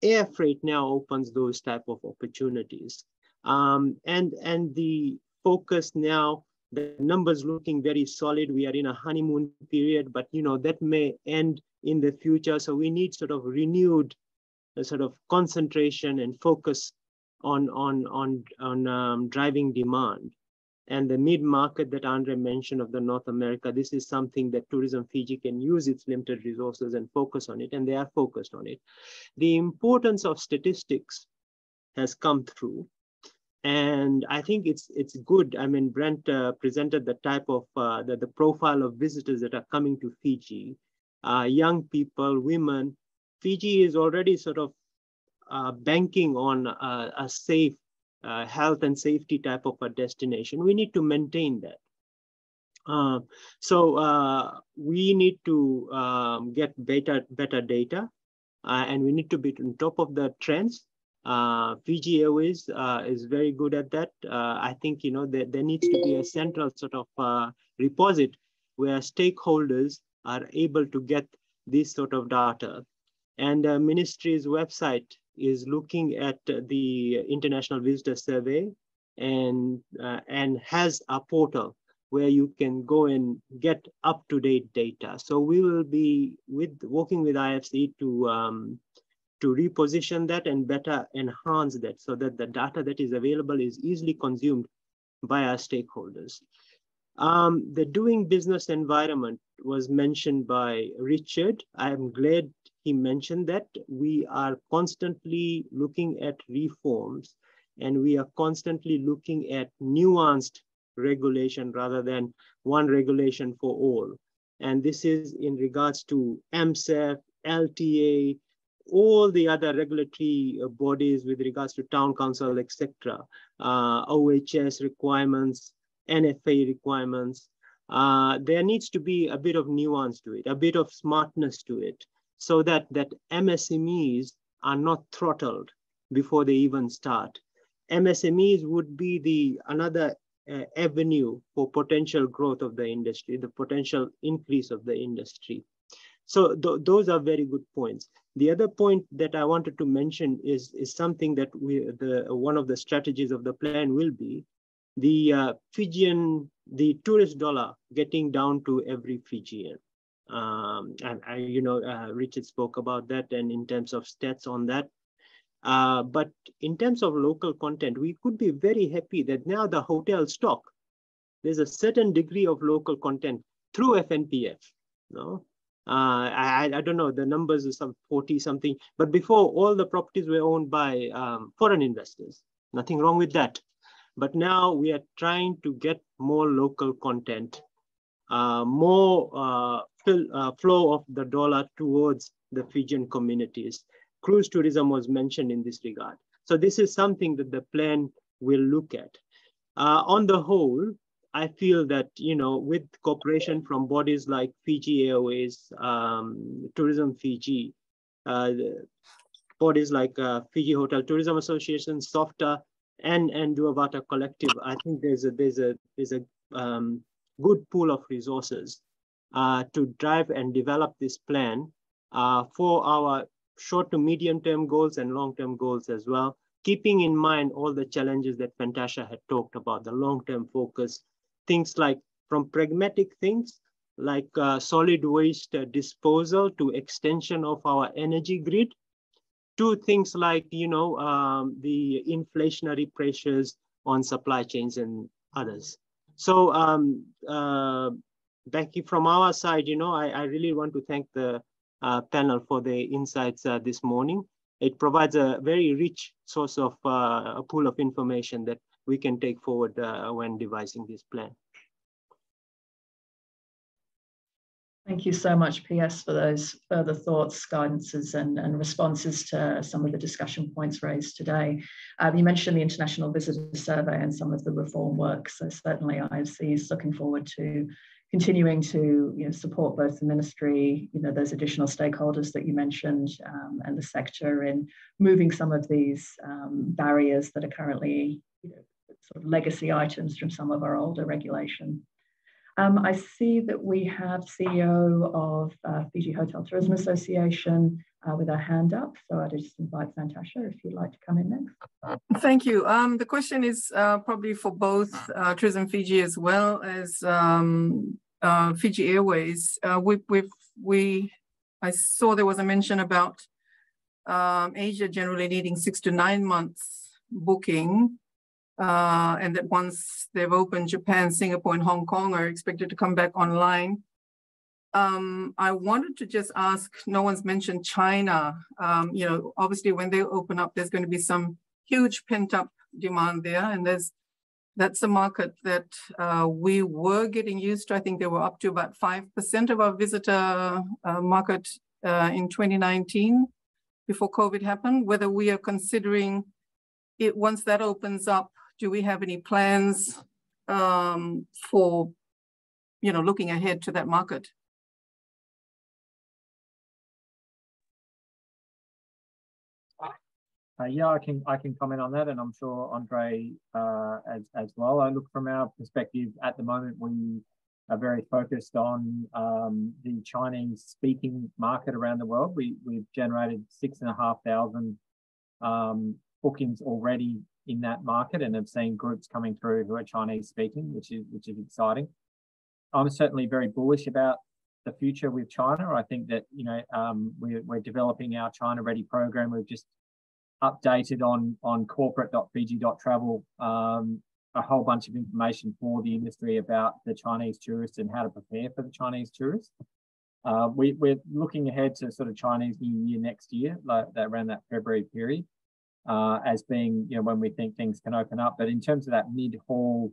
air freight now opens those type of opportunities. Um, and, and the focus now. The numbers looking very solid. We are in a honeymoon period, but you know that may end in the future. So we need sort of renewed uh, sort of concentration and focus on on on on um, driving demand. And the mid market that Andre mentioned of the North America, this is something that Tourism Fiji can use its limited resources and focus on it, and they are focused on it. The importance of statistics has come through and I think it's it's good. I mean, Brent uh, presented the type of uh, the, the profile of visitors that are coming to Fiji, uh, young people, women. Fiji is already sort of uh, banking on a, a safe uh, health and safety type of a destination. We need to maintain that. Uh, so we need to um, get better better data, and we need to be on top of the trends uh, Fiji Airways uh, is very good at that. Uh, I think you know there, there needs to be a central sort of uh, repository where stakeholders are able to get this sort of data. And the ministry's website is looking at the International Visitor Survey and, uh, and has a portal where you can go and get up-to-date data. So we will be with working with IFC to um, to reposition that and better enhance that so that the data that is available is easily consumed by our stakeholders. Um, the doing business environment was mentioned by Richard. I'm glad he mentioned that we are constantly looking at reforms and we are constantly looking at nuanced regulation rather than one regulation for all. And this is in regards to MCEF, LTA, all the other regulatory uh, bodies with regards to town council, etc., uh, OHS requirements, NFA requirements. Uh, there needs to be a bit of nuance to it, a bit of smartness to it, so that that MSMEs are not throttled before they even start. MSMEs would be the another uh, avenue for potential growth of the industry, the potential increase of the industry. So th those are very good points. The other point that I wanted to mention is, is something that we, the, one of the strategies of the plan will be the uh, Fijian, the tourist dollar getting down to every Fijian. Um, and I, you know, uh, Richard spoke about that and in terms of stats on that. Uh, but in terms of local content, we could be very happy that now the hotel stock, there's a certain degree of local content through FNPF. No, uh, I, I don't know, the numbers is some 40 something, but before all the properties were owned by um, foreign investors. Nothing wrong with that. But now we are trying to get more local content, uh, more uh, uh, flow of the dollar towards the Fijian communities. Cruise tourism was mentioned in this regard. So this is something that the plan will look at. Uh, on the whole, I feel that, you know, with cooperation from bodies like Fiji Airways, um, Tourism Fiji, uh, bodies like uh, Fiji Hotel Tourism Association, SOFTA, and and Duavata Collective, I think there's a there's a there's a um, good pool of resources uh, to drive and develop this plan uh, for our short to medium term goals and long term goals as well, keeping in mind all the challenges that Fantasha had talked about, the long term focus, things like from pragmatic things like uh, solid waste uh, disposal to extension of our energy grid to things like you know um, the inflationary pressures on supply chains and others so um, uh, Becky, from our side, you know, I, I really want to thank the uh, panel for the insights uh, this morning. It provides a very rich source of uh, a pool of information that we can take forward uh, when devising this plan. Thank you so much, PS, for those further thoughts, guidances, and, and responses to some of the discussion points raised today. Um, you mentioned the International Visitor Survey and some of the reform work, so certainly IFC is looking forward to continuing to you know, support both the ministry, you know, those additional stakeholders that you mentioned, um, and the sector in moving some of these um, barriers that are currently you know, sort of legacy items from some of our older regulation. Um, I see that we have CEO of uh, Fiji Hotel Tourism Association uh, with a hand up. So I'd just invite Fantasha if you'd like to come in next. Thank you. Um, the question is uh, probably for both uh, Tourism Fiji as well as um, uh, Fiji Airways. Uh, we, we we, I saw there was a mention about um, Asia generally needing six to nine months booking uh, and that once they've opened, Japan, Singapore, and Hong Kong are expected to come back online. Um, I wanted to just ask, no one's mentioned China. Um, you know, obviously when they open up, there's going to be some huge pent up demand there. And there's that's a market that uh, we were getting used to. I think they were up to about 5% of our visitor uh, market uh, in 2019 before COVID happened. Whether we are considering it once that opens up do we have any plans um, for, you know, looking ahead to that market? Uh, yeah, I can I can comment on that, and I'm sure Andre uh, as as well. I look from our perspective at the moment, we are very focused on um, the Chinese speaking market around the world. We we've generated six and a half thousand um, bookings already in that market and have seen groups coming through who are Chinese speaking, which is which is exciting. I'm certainly very bullish about the future with China. I think that you know um, we're, we're developing our China Ready program. We've just updated on on corporate.fiji.travel um, a whole bunch of information for the industry about the Chinese tourists and how to prepare for the Chinese tourists. Uh, we, we're looking ahead to sort of Chinese New Year next year, like that, around that February period, uh, as being you know when we think things can open up. But in terms of that mid-haul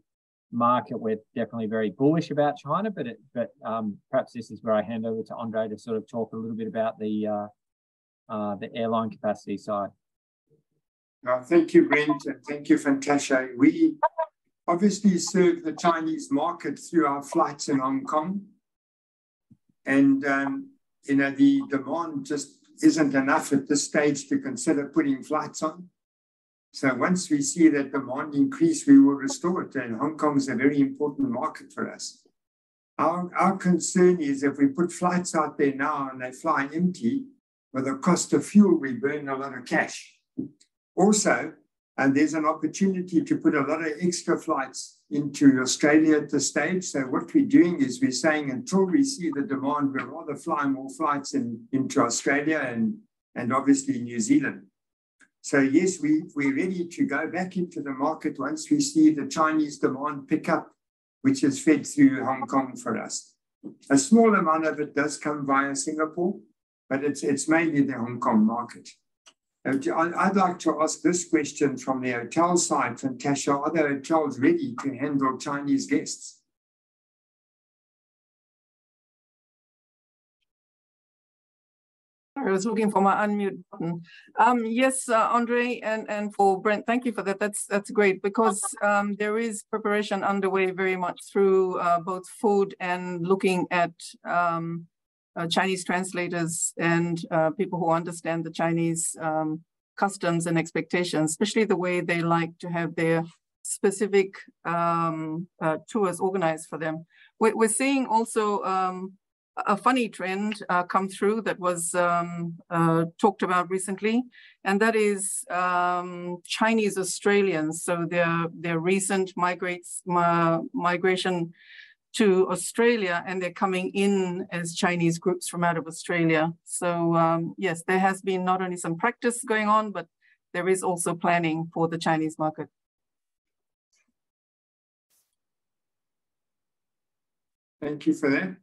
market, we're definitely very bullish about China. But it, but um, perhaps this is where I hand over to Andre to sort of talk a little bit about the uh, uh the airline capacity side. Uh, thank you, Brent, and thank you, Fantasha. We obviously serve the Chinese market through our flights in Hong Kong. And, um, you know, the demand just isn't enough at this stage to consider putting flights on. So once we see that demand increase, we will restore it. And Hong Kong is a very important market for us. Our, our concern is if we put flights out there now and they fly empty, with the cost of fuel, we burn a lot of cash. Also, and there's an opportunity to put a lot of extra flights into Australia at this stage. So what we're doing is we're saying until we see the demand, we'll rather fly more flights in, into Australia and, and obviously New Zealand. So yes, we, we're ready to go back into the market once we see the Chinese demand pick up, which is fed through Hong Kong for us. A small amount of it does come via Singapore, but it's, it's mainly the Hong Kong market. I'd like to ask this question from the hotel side, Fantasha. Are the hotels ready to handle Chinese guests? I was looking for my unmute button. Um, yes, uh, Andre and, and for Brent, thank you for that. That's that's great because um, there is preparation underway very much through uh, both food and looking at um, uh, Chinese translators and uh, people who understand the Chinese um, customs and expectations, especially the way they like to have their specific um, uh, tours organized for them. We're, we're seeing also um, a funny trend uh, come through that was um, uh, talked about recently, and that is um, Chinese Australians. So their their recent migrates migration to Australia and they're coming in as Chinese groups from out of Australia. So um, yes, there has been not only some practice going on, but there is also planning for the Chinese market. Thank you for that.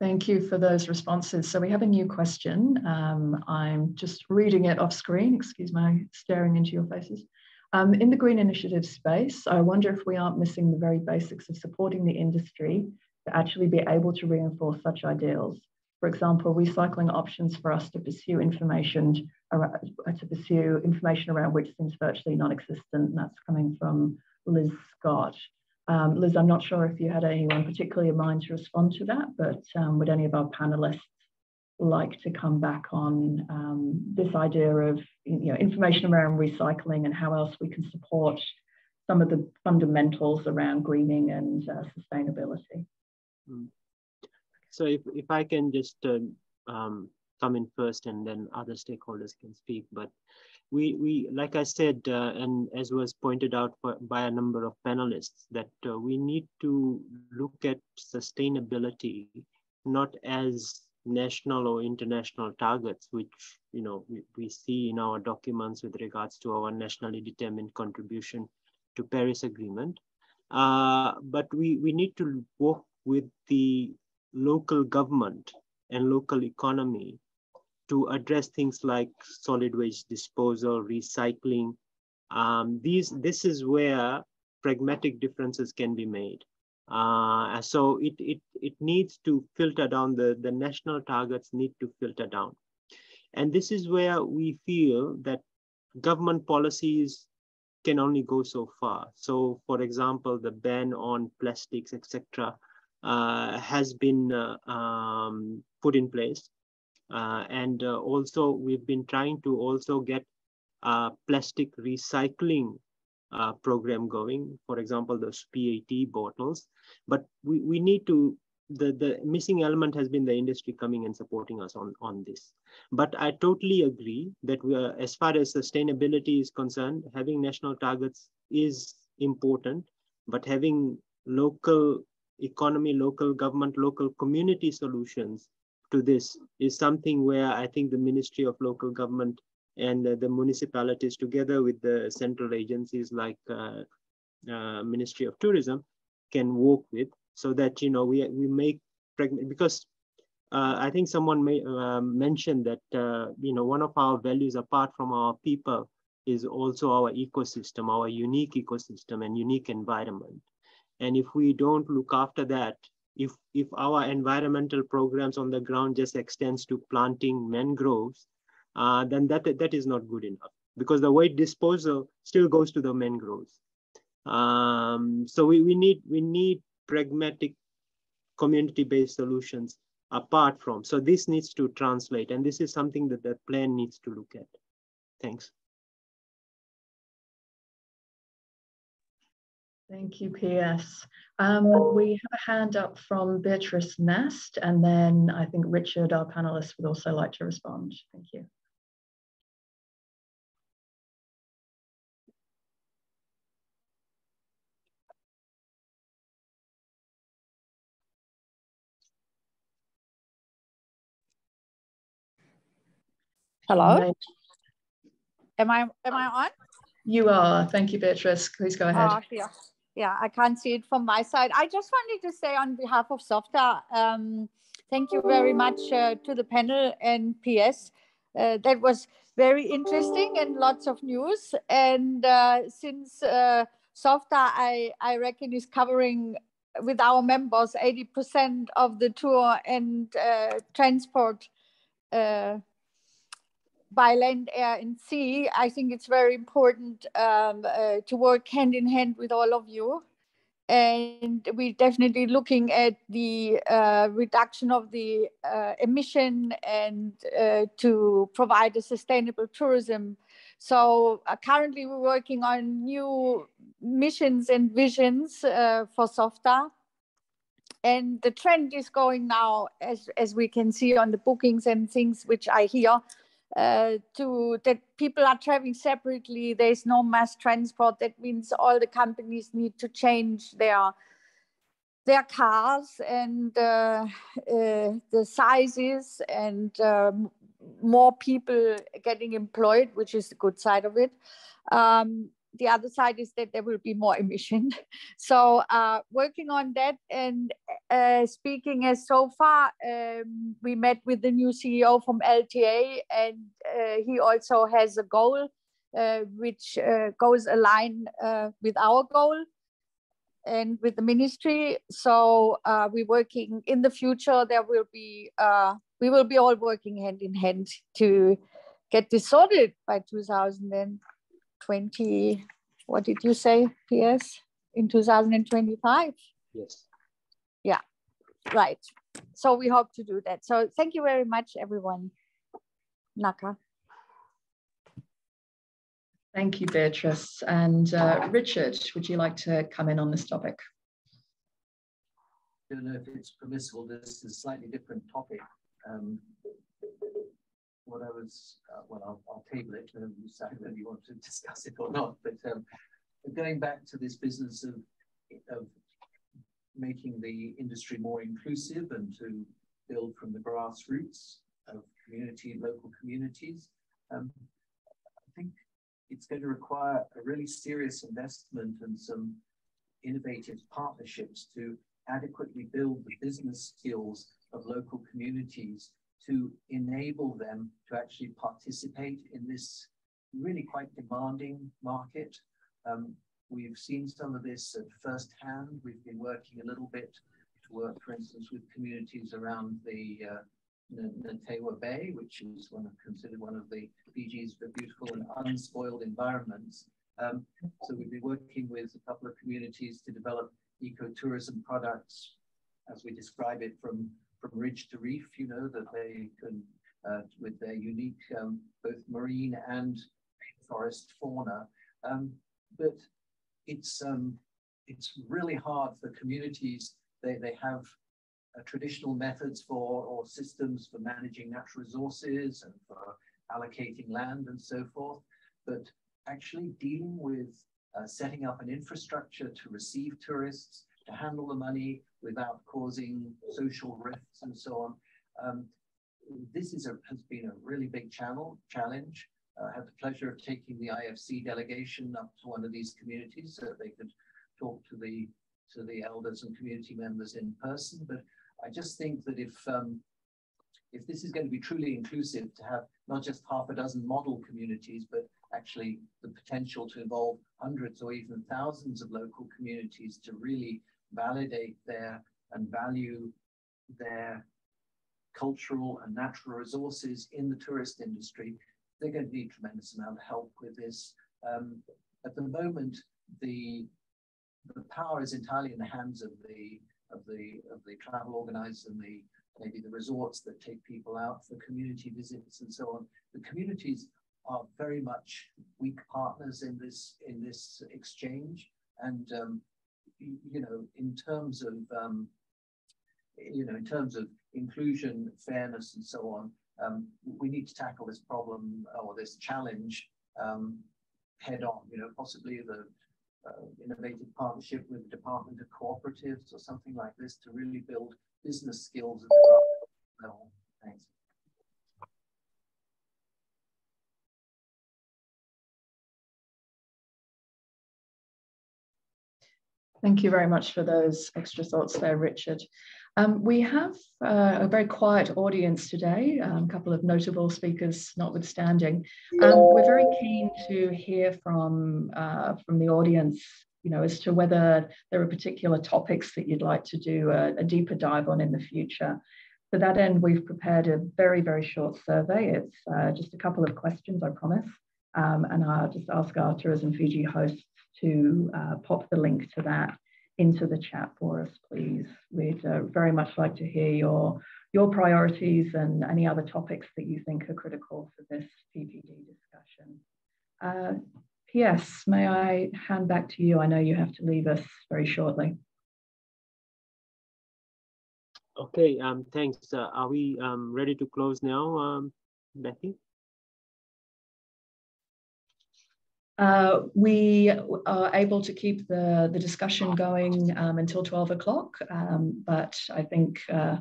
Thank you for those responses. So we have a new question. Um, I'm just reading it off screen. Excuse my staring into your faces. Um, in the green initiative space, I wonder if we aren't missing the very basics of supporting the industry to actually be able to reinforce such ideals. For example, recycling options for us to pursue information around, to pursue information around which seems virtually non-existent. And that's coming from Liz Scott. Um, Liz, I'm not sure if you had anyone particularly in mind to respond to that, but um, would any of our panelists like to come back on um, this idea of you know information around recycling and how else we can support some of the fundamentals around greening and uh, sustainability. Hmm. So if, if I can just uh, um, come in first and then other stakeholders can speak, but we, we like I said, uh, and as was pointed out by a number of panelists, that uh, we need to look at sustainability not as national or international targets, which you know we, we see in our documents with regards to our nationally determined contribution to Paris Agreement. Uh, but we, we need to work with the local government and local economy to address things like solid waste disposal, recycling. Um, these, this is where pragmatic differences can be made. Uh, so it, it, it needs to filter down, the, the national targets need to filter down. And this is where we feel that government policies can only go so far. So for example, the ban on plastics, etc., uh, has been uh, um, put in place. Uh, and uh, also we've been trying to also get uh, plastic recycling uh, program going, for example, those PET bottles. But we, we need to the, the missing element has been the industry coming and supporting us on, on this. But I totally agree that we are, as far as sustainability is concerned, having national targets is important, but having local economy, local government, local community solutions to this is something where I think the Ministry of Local Government and the municipalities together with the central agencies like uh, uh, Ministry of Tourism can work with so that you know we we make pregnant because uh, I think someone may uh, mentioned that uh, you know one of our values apart from our people is also our ecosystem, our unique ecosystem and unique environment. And if we don't look after that, if if our environmental programs on the ground just extends to planting mangroves, uh, then that that is not good enough because the waste disposal still goes to the mangroves. Um, so we, we need we need pragmatic community-based solutions apart from. So this needs to translate, and this is something that the plan needs to look at. Thanks. Thank you, PS. Um, we have a hand up from Beatrice Nast, and then I think Richard, our panelist, would also like to respond. Thank you. Hello. Am I am I on? You are. Thank you, Beatrice. Please go ahead. Uh, yeah. yeah, I can't see it from my side. I just wanted to say on behalf of SOFTA, um, thank you very much uh, to the panel and PS. Uh, that was very interesting and lots of news. And uh, since uh, SOFTA, I, I reckon, is covering with our members 80% of the tour and uh, transport uh, by land, air, and sea, I think it's very important um, uh, to work hand in hand with all of you. And we're definitely looking at the uh, reduction of the uh, emission and uh, to provide a sustainable tourism. So uh, currently we're working on new missions and visions uh, for SOFTA and the trend is going now as as we can see on the bookings and things which i hear uh, to that people are traveling separately. There's no mass transport. That means all the companies need to change their their cars and uh, uh, the sizes and um, more people getting employed, which is the good side of it. Um, the other side is that there will be more emission. So uh, working on that and uh, speaking as SOFTA, um, we met with the new CEO from LTA and uh, he also has a goal uh, which uh, goes align uh, with our goal and with the ministry. So we're working in the future, there will be, we will be all working hand in hand to get this sorted by 2000 20, what did you say, PS? In 2025? Yes. Yeah, right. So we hope to do that. So thank you very much, everyone. Naka. Thank you, Beatrice. And uh, Richard, would you like to come in on this topic? I don't know if it's permissible. This is a slightly different topic. Um, what I was, uh, well, I'll, I'll, table it and you decide whether you want to discuss it or not. But um, going back to this business of, of making the industry more inclusive and to build from the grassroots of community, local communities, um, I think it's going to require a really serious investment and some innovative partnerships to adequately build the business skills of local communities to enable them to actually participate in this really quite demanding market. Um, we've seen some of this at first hand. We've been working a little bit to work, for instance, with communities around the uh, Natewa Bay, which is one of, considered one of the Fiji's beautiful and unspoiled environments. Um, so we've been working with a couple of communities to develop ecotourism products, as we describe it, from from ridge to reef, you know, that they can, uh, with their unique um, both marine and forest fauna. Um, but it's, um, it's really hard for communities. They, they have a traditional methods for or systems for managing natural resources and for allocating land and so forth, but actually dealing with uh, setting up an infrastructure to receive tourists, to handle the money without causing social rifts and so on. Um, this is a, has been a really big channel, challenge. Uh, I had the pleasure of taking the IFC delegation up to one of these communities so that they could talk to the to the elders and community members in person. But I just think that if um, if this is going to be truly inclusive, to have not just half a dozen model communities, but actually the potential to involve hundreds or even thousands of local communities to really validate their and value their cultural and natural resources in the tourist industry, they're going to need tremendous amount of help with this. Um, at the moment, the the power is entirely in the hands of the of the of the travel organizers and the maybe the resorts that take people out for community visits and so on. The communities are very much weak partners in this in this exchange, and um, you know, in terms of um, you know, in terms of inclusion, fairness, and so on, um, we need to tackle this problem or this challenge um, head on. You know, possibly the uh, innovative partnership with the Department of Cooperatives or something like this to really build business skills at the level. Thanks. Thank you very much for those extra thoughts there, Richard. Um, we have uh, a very quiet audience today, um, a couple of notable speakers notwithstanding. Um, we're very keen to hear from, uh, from the audience you know, as to whether there are particular topics that you'd like to do a, a deeper dive on in the future. To that end, we've prepared a very, very short survey. It's uh, just a couple of questions, I promise. Um, and I'll just ask our Tourism Fiji hosts to uh, pop the link to that into the chat for us, please. We'd uh, very much like to hear your, your priorities and any other topics that you think are critical for this PPD discussion. Uh, P.S., may I hand back to you? I know you have to leave us very shortly. Okay, um, thanks. Uh, are we um, ready to close now, um, Becky? Uh, we are able to keep the, the discussion going um, until 12 o'clock, um, but I think uh,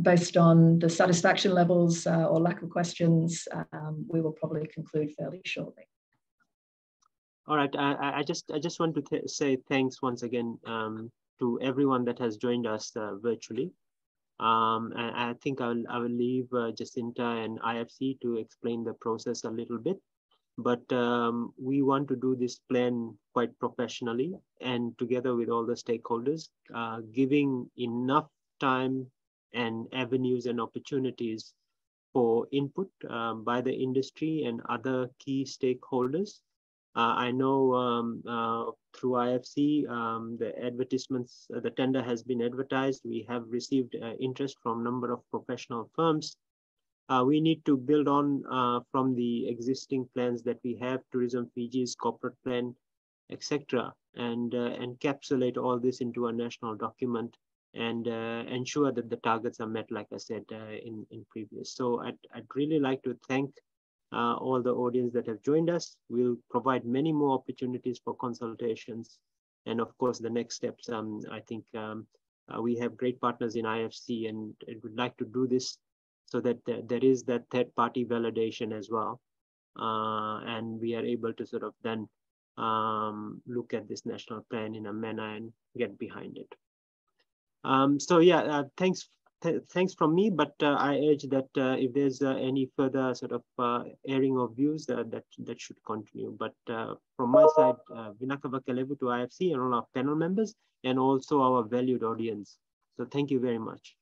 based on the satisfaction levels uh, or lack of questions, um, we will probably conclude fairly shortly. All right, I, I just I just want to th say thanks once again um, to everyone that has joined us uh, virtually. Um, and I think I'll, I will leave uh, Jacinta and IFC to explain the process a little bit. But um, we want to do this plan quite professionally and together with all the stakeholders, uh, giving enough time and avenues and opportunities for input um, by the industry and other key stakeholders uh, I know um, uh, through IFC, um, the advertisements, uh, the tender has been advertised. We have received uh, interest from a number of professional firms. Uh, we need to build on uh, from the existing plans that we have, Tourism Fiji's corporate plan, etc., and encapsulate all this into a national document and ensure that the targets are met, like I said in, in previous. So I'd, I'd really like to thank uh, all the audience that have joined us. We'll provide many more opportunities for consultations. And of course, the next steps, um, I think um, uh, we have great partners in IFC and would like to do this so that there, there is that third party validation as well. Uh, and we are able to sort of then um, look at this national plan in a manner and get behind it. Um, so yeah, uh, thanks th thanks from me, but uh, I urge that uh, if there's uh, any further sort of uh, airing of views, uh, that that should continue. But uh, from my side, Vinaka Vakalevu to IFC and all our panel members, and also our valued audience. So thank you very much.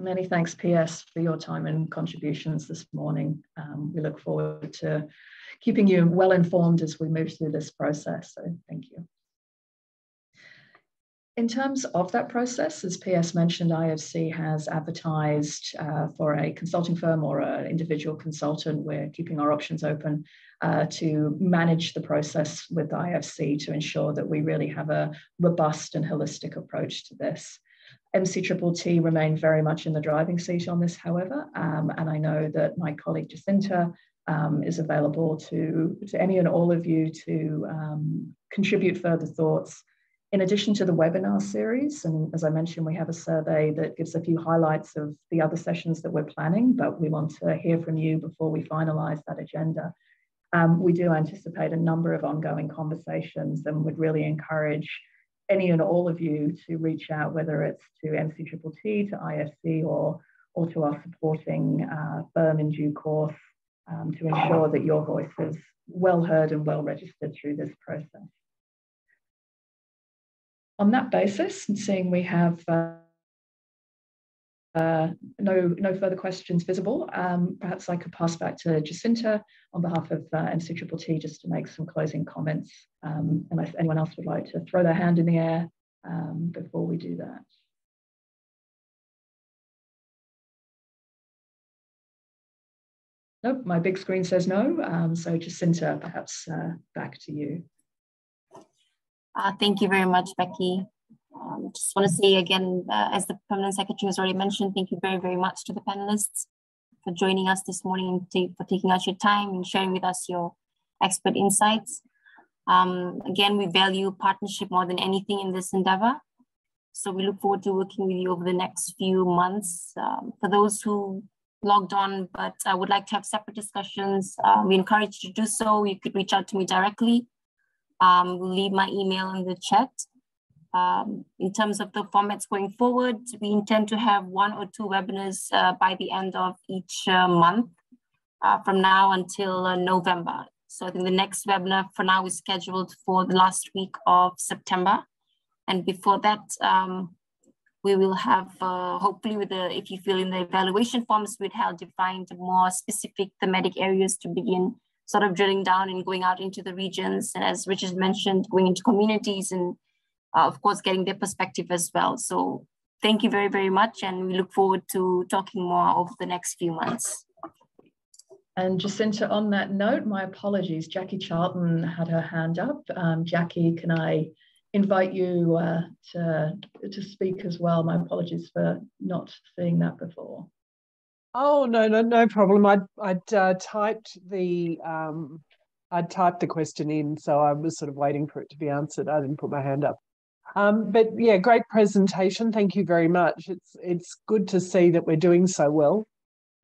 Many thanks, PS, for your time and contributions this morning. Um, we look forward to keeping you well informed as we move through this process. So thank you. In terms of that process, as PS mentioned, IFC has advertised uh, for a consulting firm or an individual consultant. We're keeping our options open uh, to manage the process with IFC to ensure that we really have a robust and holistic approach to this. MCTTT remain very much in the driving seat on this, however, um, and I know that my colleague Jacinta um, is available to, to any and all of you to um, contribute further thoughts. In addition to the webinar series, and as I mentioned, we have a survey that gives a few highlights of the other sessions that we're planning, but we want to hear from you before we finalize that agenda. Um, we do anticipate a number of ongoing conversations and would really encourage any and all of you to reach out, whether it's to MCTTT, to IFC, or, or to our supporting uh, firm in due course um, to ensure that your voice is well heard and well registered through this process. On that basis, and seeing we have uh, uh, no, no further questions visible. Um, perhaps I could pass back to Jacinta on behalf of uh, MCTTT just to make some closing comments, um, unless anyone else would like to throw their hand in the air um, before we do that. Nope, my big screen says no. Um, so Jacinta, perhaps uh, back to you. Uh, thank you very much, Becky. Um, just want to say again, uh, as the permanent secretary has already mentioned, thank you very, very much to the panelists for joining us this morning and for taking out your time and sharing with us your expert insights. Um, again, we value partnership more than anything in this endeavor. So we look forward to working with you over the next few months. Um, for those who logged on but uh, would like to have separate discussions, uh, we encourage you to do so. You could reach out to me directly. Um, we'll leave my email in the chat. Um, in terms of the formats going forward, we intend to have one or two webinars uh, by the end of each uh, month uh, from now until uh, November. So I think the next webinar for now is scheduled for the last week of September. And before that, um, we will have, uh, hopefully with the, if you fill in the evaluation forms, we'd have defined more specific thematic areas to begin sort of drilling down and going out into the regions. And as Richard mentioned, going into communities and uh, of course, getting their perspective as well. So thank you very, very much. And we look forward to talking more over the next few months. And Jacinta, on that note, my apologies. Jackie Charlton had her hand up. Um, Jackie, can I invite you uh, to, to speak as well? My apologies for not seeing that before. Oh no, no, no problem. I'd I'd uh, typed the um, I'd typed the question in, so I was sort of waiting for it to be answered. I didn't put my hand up. Um, but yeah, great presentation. Thank you very much. It's it's good to see that we're doing so well.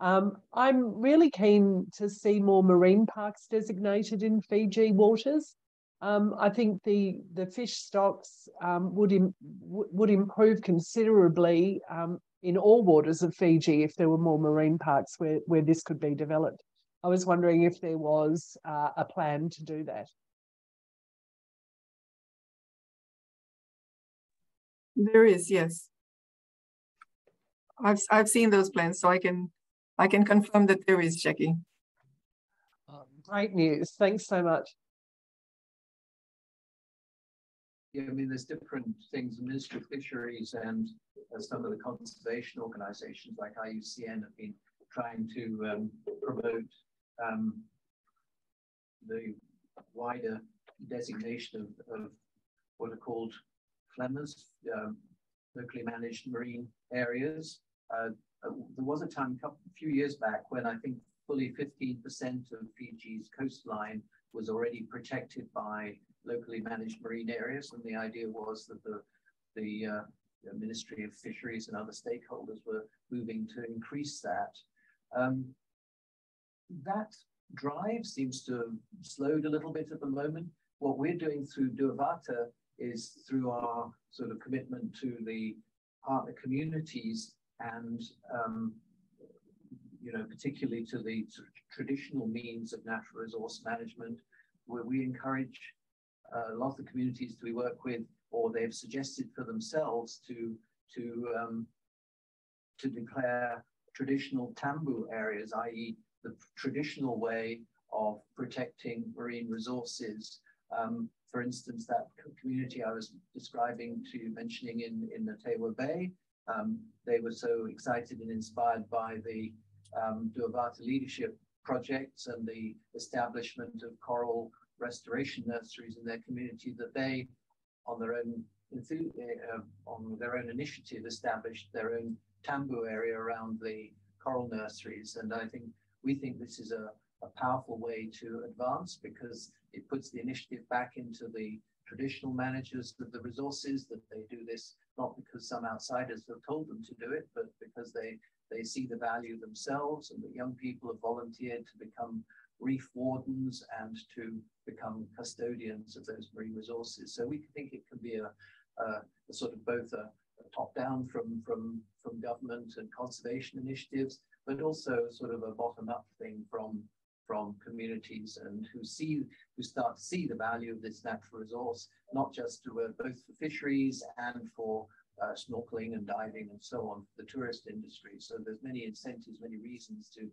Um, I'm really keen to see more marine parks designated in Fiji waters. Um, I think the the fish stocks um, would Im, would improve considerably um, in all waters of Fiji if there were more marine parks where where this could be developed. I was wondering if there was uh, a plan to do that. There is, yes. I've I've seen those plans, so I can I can confirm that there is, Jackie. Um, great news. Thanks so much. Yeah, I mean, there's different things. The Ministry of Fisheries and uh, some of the conservation organizations like IUCN have been trying to um, promote um, the wider designation of, of what are called FLMMAs, um, locally managed marine areas. Uh, there was a time a few years back when I think fully 15% of Fiji's coastline was already protected by locally managed marine areas. And the idea was that the, the, uh, the Ministry of Fisheries and other stakeholders were moving to increase that. Um, that drive seems to have slowed a little bit at the moment. What we're doing through Duavata is through our sort of commitment to the partner communities and um, you know particularly to the sort of traditional means of natural resource management where we encourage uh, a lot of the communities we work with or they've suggested for themselves to to um, to declare traditional tambu areas i.e the traditional way of protecting marine resources um, for instance, that community I was describing to mentioning in, in Natewa Bay, um, they were so excited and inspired by the um, Duavata leadership projects and the establishment of coral restoration nurseries in their community that they, on their own uh, on their own initiative, established their own tambu area around the coral nurseries. And I think we think this is a, a powerful way to advance because it puts the initiative back into the traditional managers of the resources that they do this not because some outsiders have told them to do it, but because they they see the value themselves and that young people have volunteered to become reef wardens and to become custodians of those marine resources. So we think it can be a, a, a sort of both a, a top-down from, from, from government and conservation initiatives, but also sort of a bottom-up thing from, from communities and who see who start to see the value of this natural resource, not just to, uh, both for fisheries and for uh, snorkeling and diving and so on for the tourist industry. So there's many incentives, many reasons to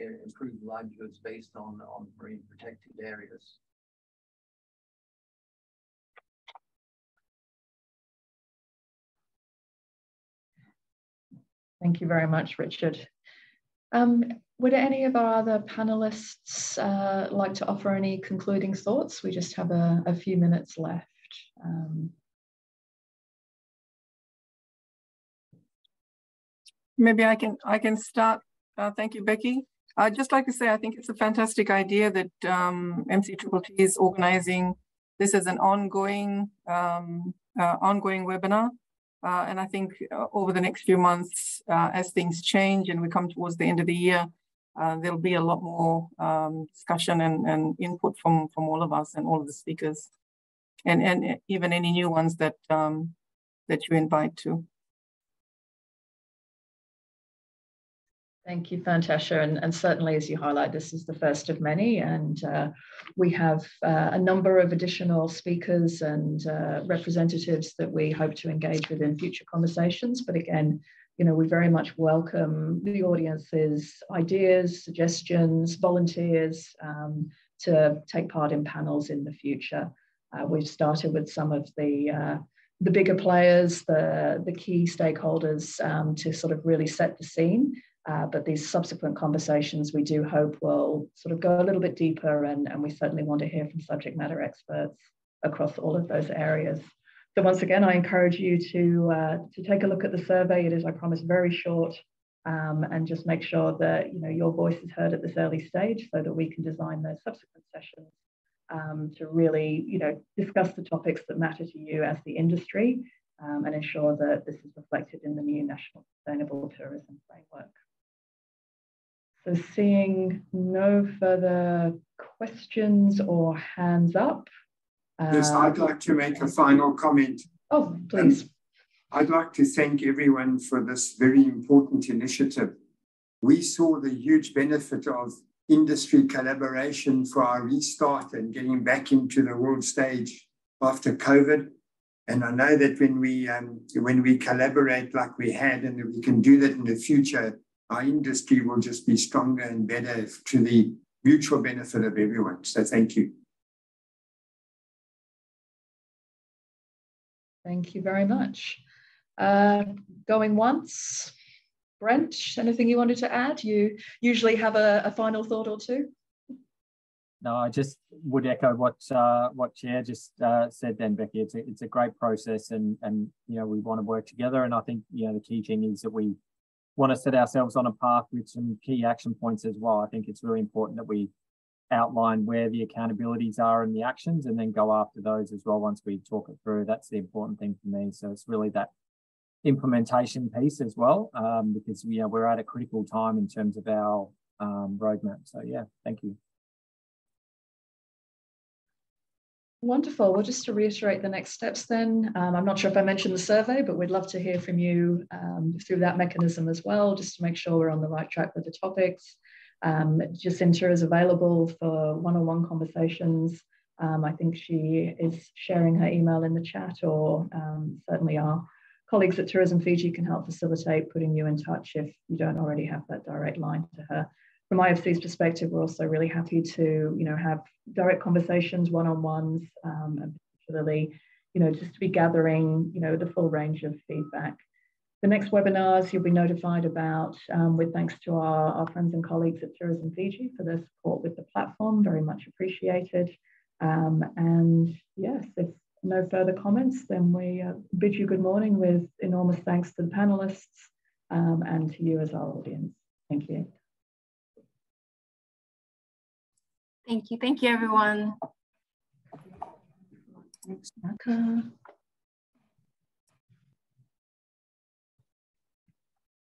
uh, improve livelihoods based on, on marine protected areas. Thank you very much, Richard. Um, would any of our other panelists uh, like to offer any concluding thoughts? We just have a, a few minutes left. Um, Maybe I can I can start. Uh, thank you, Becky. I'd just like to say I think it's a fantastic idea that um, MCTTT is organizing this as an ongoing um, uh, ongoing webinar. Uh, and I think uh, over the next few months, uh, as things change and we come towards the end of the year, uh, there'll be a lot more um, discussion and, and, input from, from all of us and all of the speakers, and, and even any new ones that, um, that you invite to. Thank you, Fantasha. And, and, certainly, as you highlight, this is the first of many. And uh, we have uh, a number of additional speakers and uh, representatives that we hope to engage with in future conversations. But again, you know, we very much welcome the audience's ideas, suggestions, volunteers um, to take part in panels in the future. Uh, we've started with some of the uh, the bigger players, the, the key stakeholders um, to sort of really set the scene. Uh, but these subsequent conversations we do hope will sort of go a little bit deeper and, and we certainly want to hear from subject matter experts across all of those areas. So once again, I encourage you to, uh, to take a look at the survey. It is, I promise, very short um, and just make sure that you know, your voice is heard at this early stage so that we can design those subsequent sessions um, to really you know, discuss the topics that matter to you as the industry um, and ensure that this is reflected in the new National Sustainable Tourism Framework. So seeing no further questions or hands up. Yes, uh, I'd like to make a final comment. Oh, please. Um, I'd like to thank everyone for this very important initiative. We saw the huge benefit of industry collaboration for our restart and getting back into the world stage after COVID. And I know that when we um, when we collaborate like we had, and we can do that in the future, our industry will just be stronger and better to the mutual benefit of everyone. So thank you. Thank you very much. Uh, going once, Brent, anything you wanted to add? You usually have a, a final thought or two. No, I just would echo what uh, what Chair just uh, said. Then Becky, it's a it's a great process, and and you know we want to work together. And I think you know the key thing is that we want to set ourselves on a path with some key action points as well. I think it's really important that we outline where the accountabilities are and the actions and then go after those as well once we talk it through. That's the important thing for me. So it's really that implementation piece as well, um, because you know, we're at a critical time in terms of our um, roadmap. So yeah, thank you. Wonderful. Well, just to reiterate the next steps then, um, I'm not sure if I mentioned the survey, but we'd love to hear from you um, through that mechanism as well, just to make sure we're on the right track with the topics. Um, Jacinta is available for one-on-one conversations. Um, I think she is sharing her email in the chat or um, certainly our colleagues at Tourism Fiji can help facilitate putting you in touch if you don't already have that direct line to her from IFC's perspective, we're also really happy to, you know, have direct conversations, one-on-ones, um, and particularly, you know, just to be gathering, you know, the full range of feedback. The next webinars you'll be notified about um, with thanks to our, our friends and colleagues at Tourism Fiji for their support with the platform, very much appreciated. Um, and yes, if no further comments, then we uh, bid you good morning with enormous thanks to the panelists um, and to you as our audience. Thank you. Thank you. Thank you, everyone. Thanks,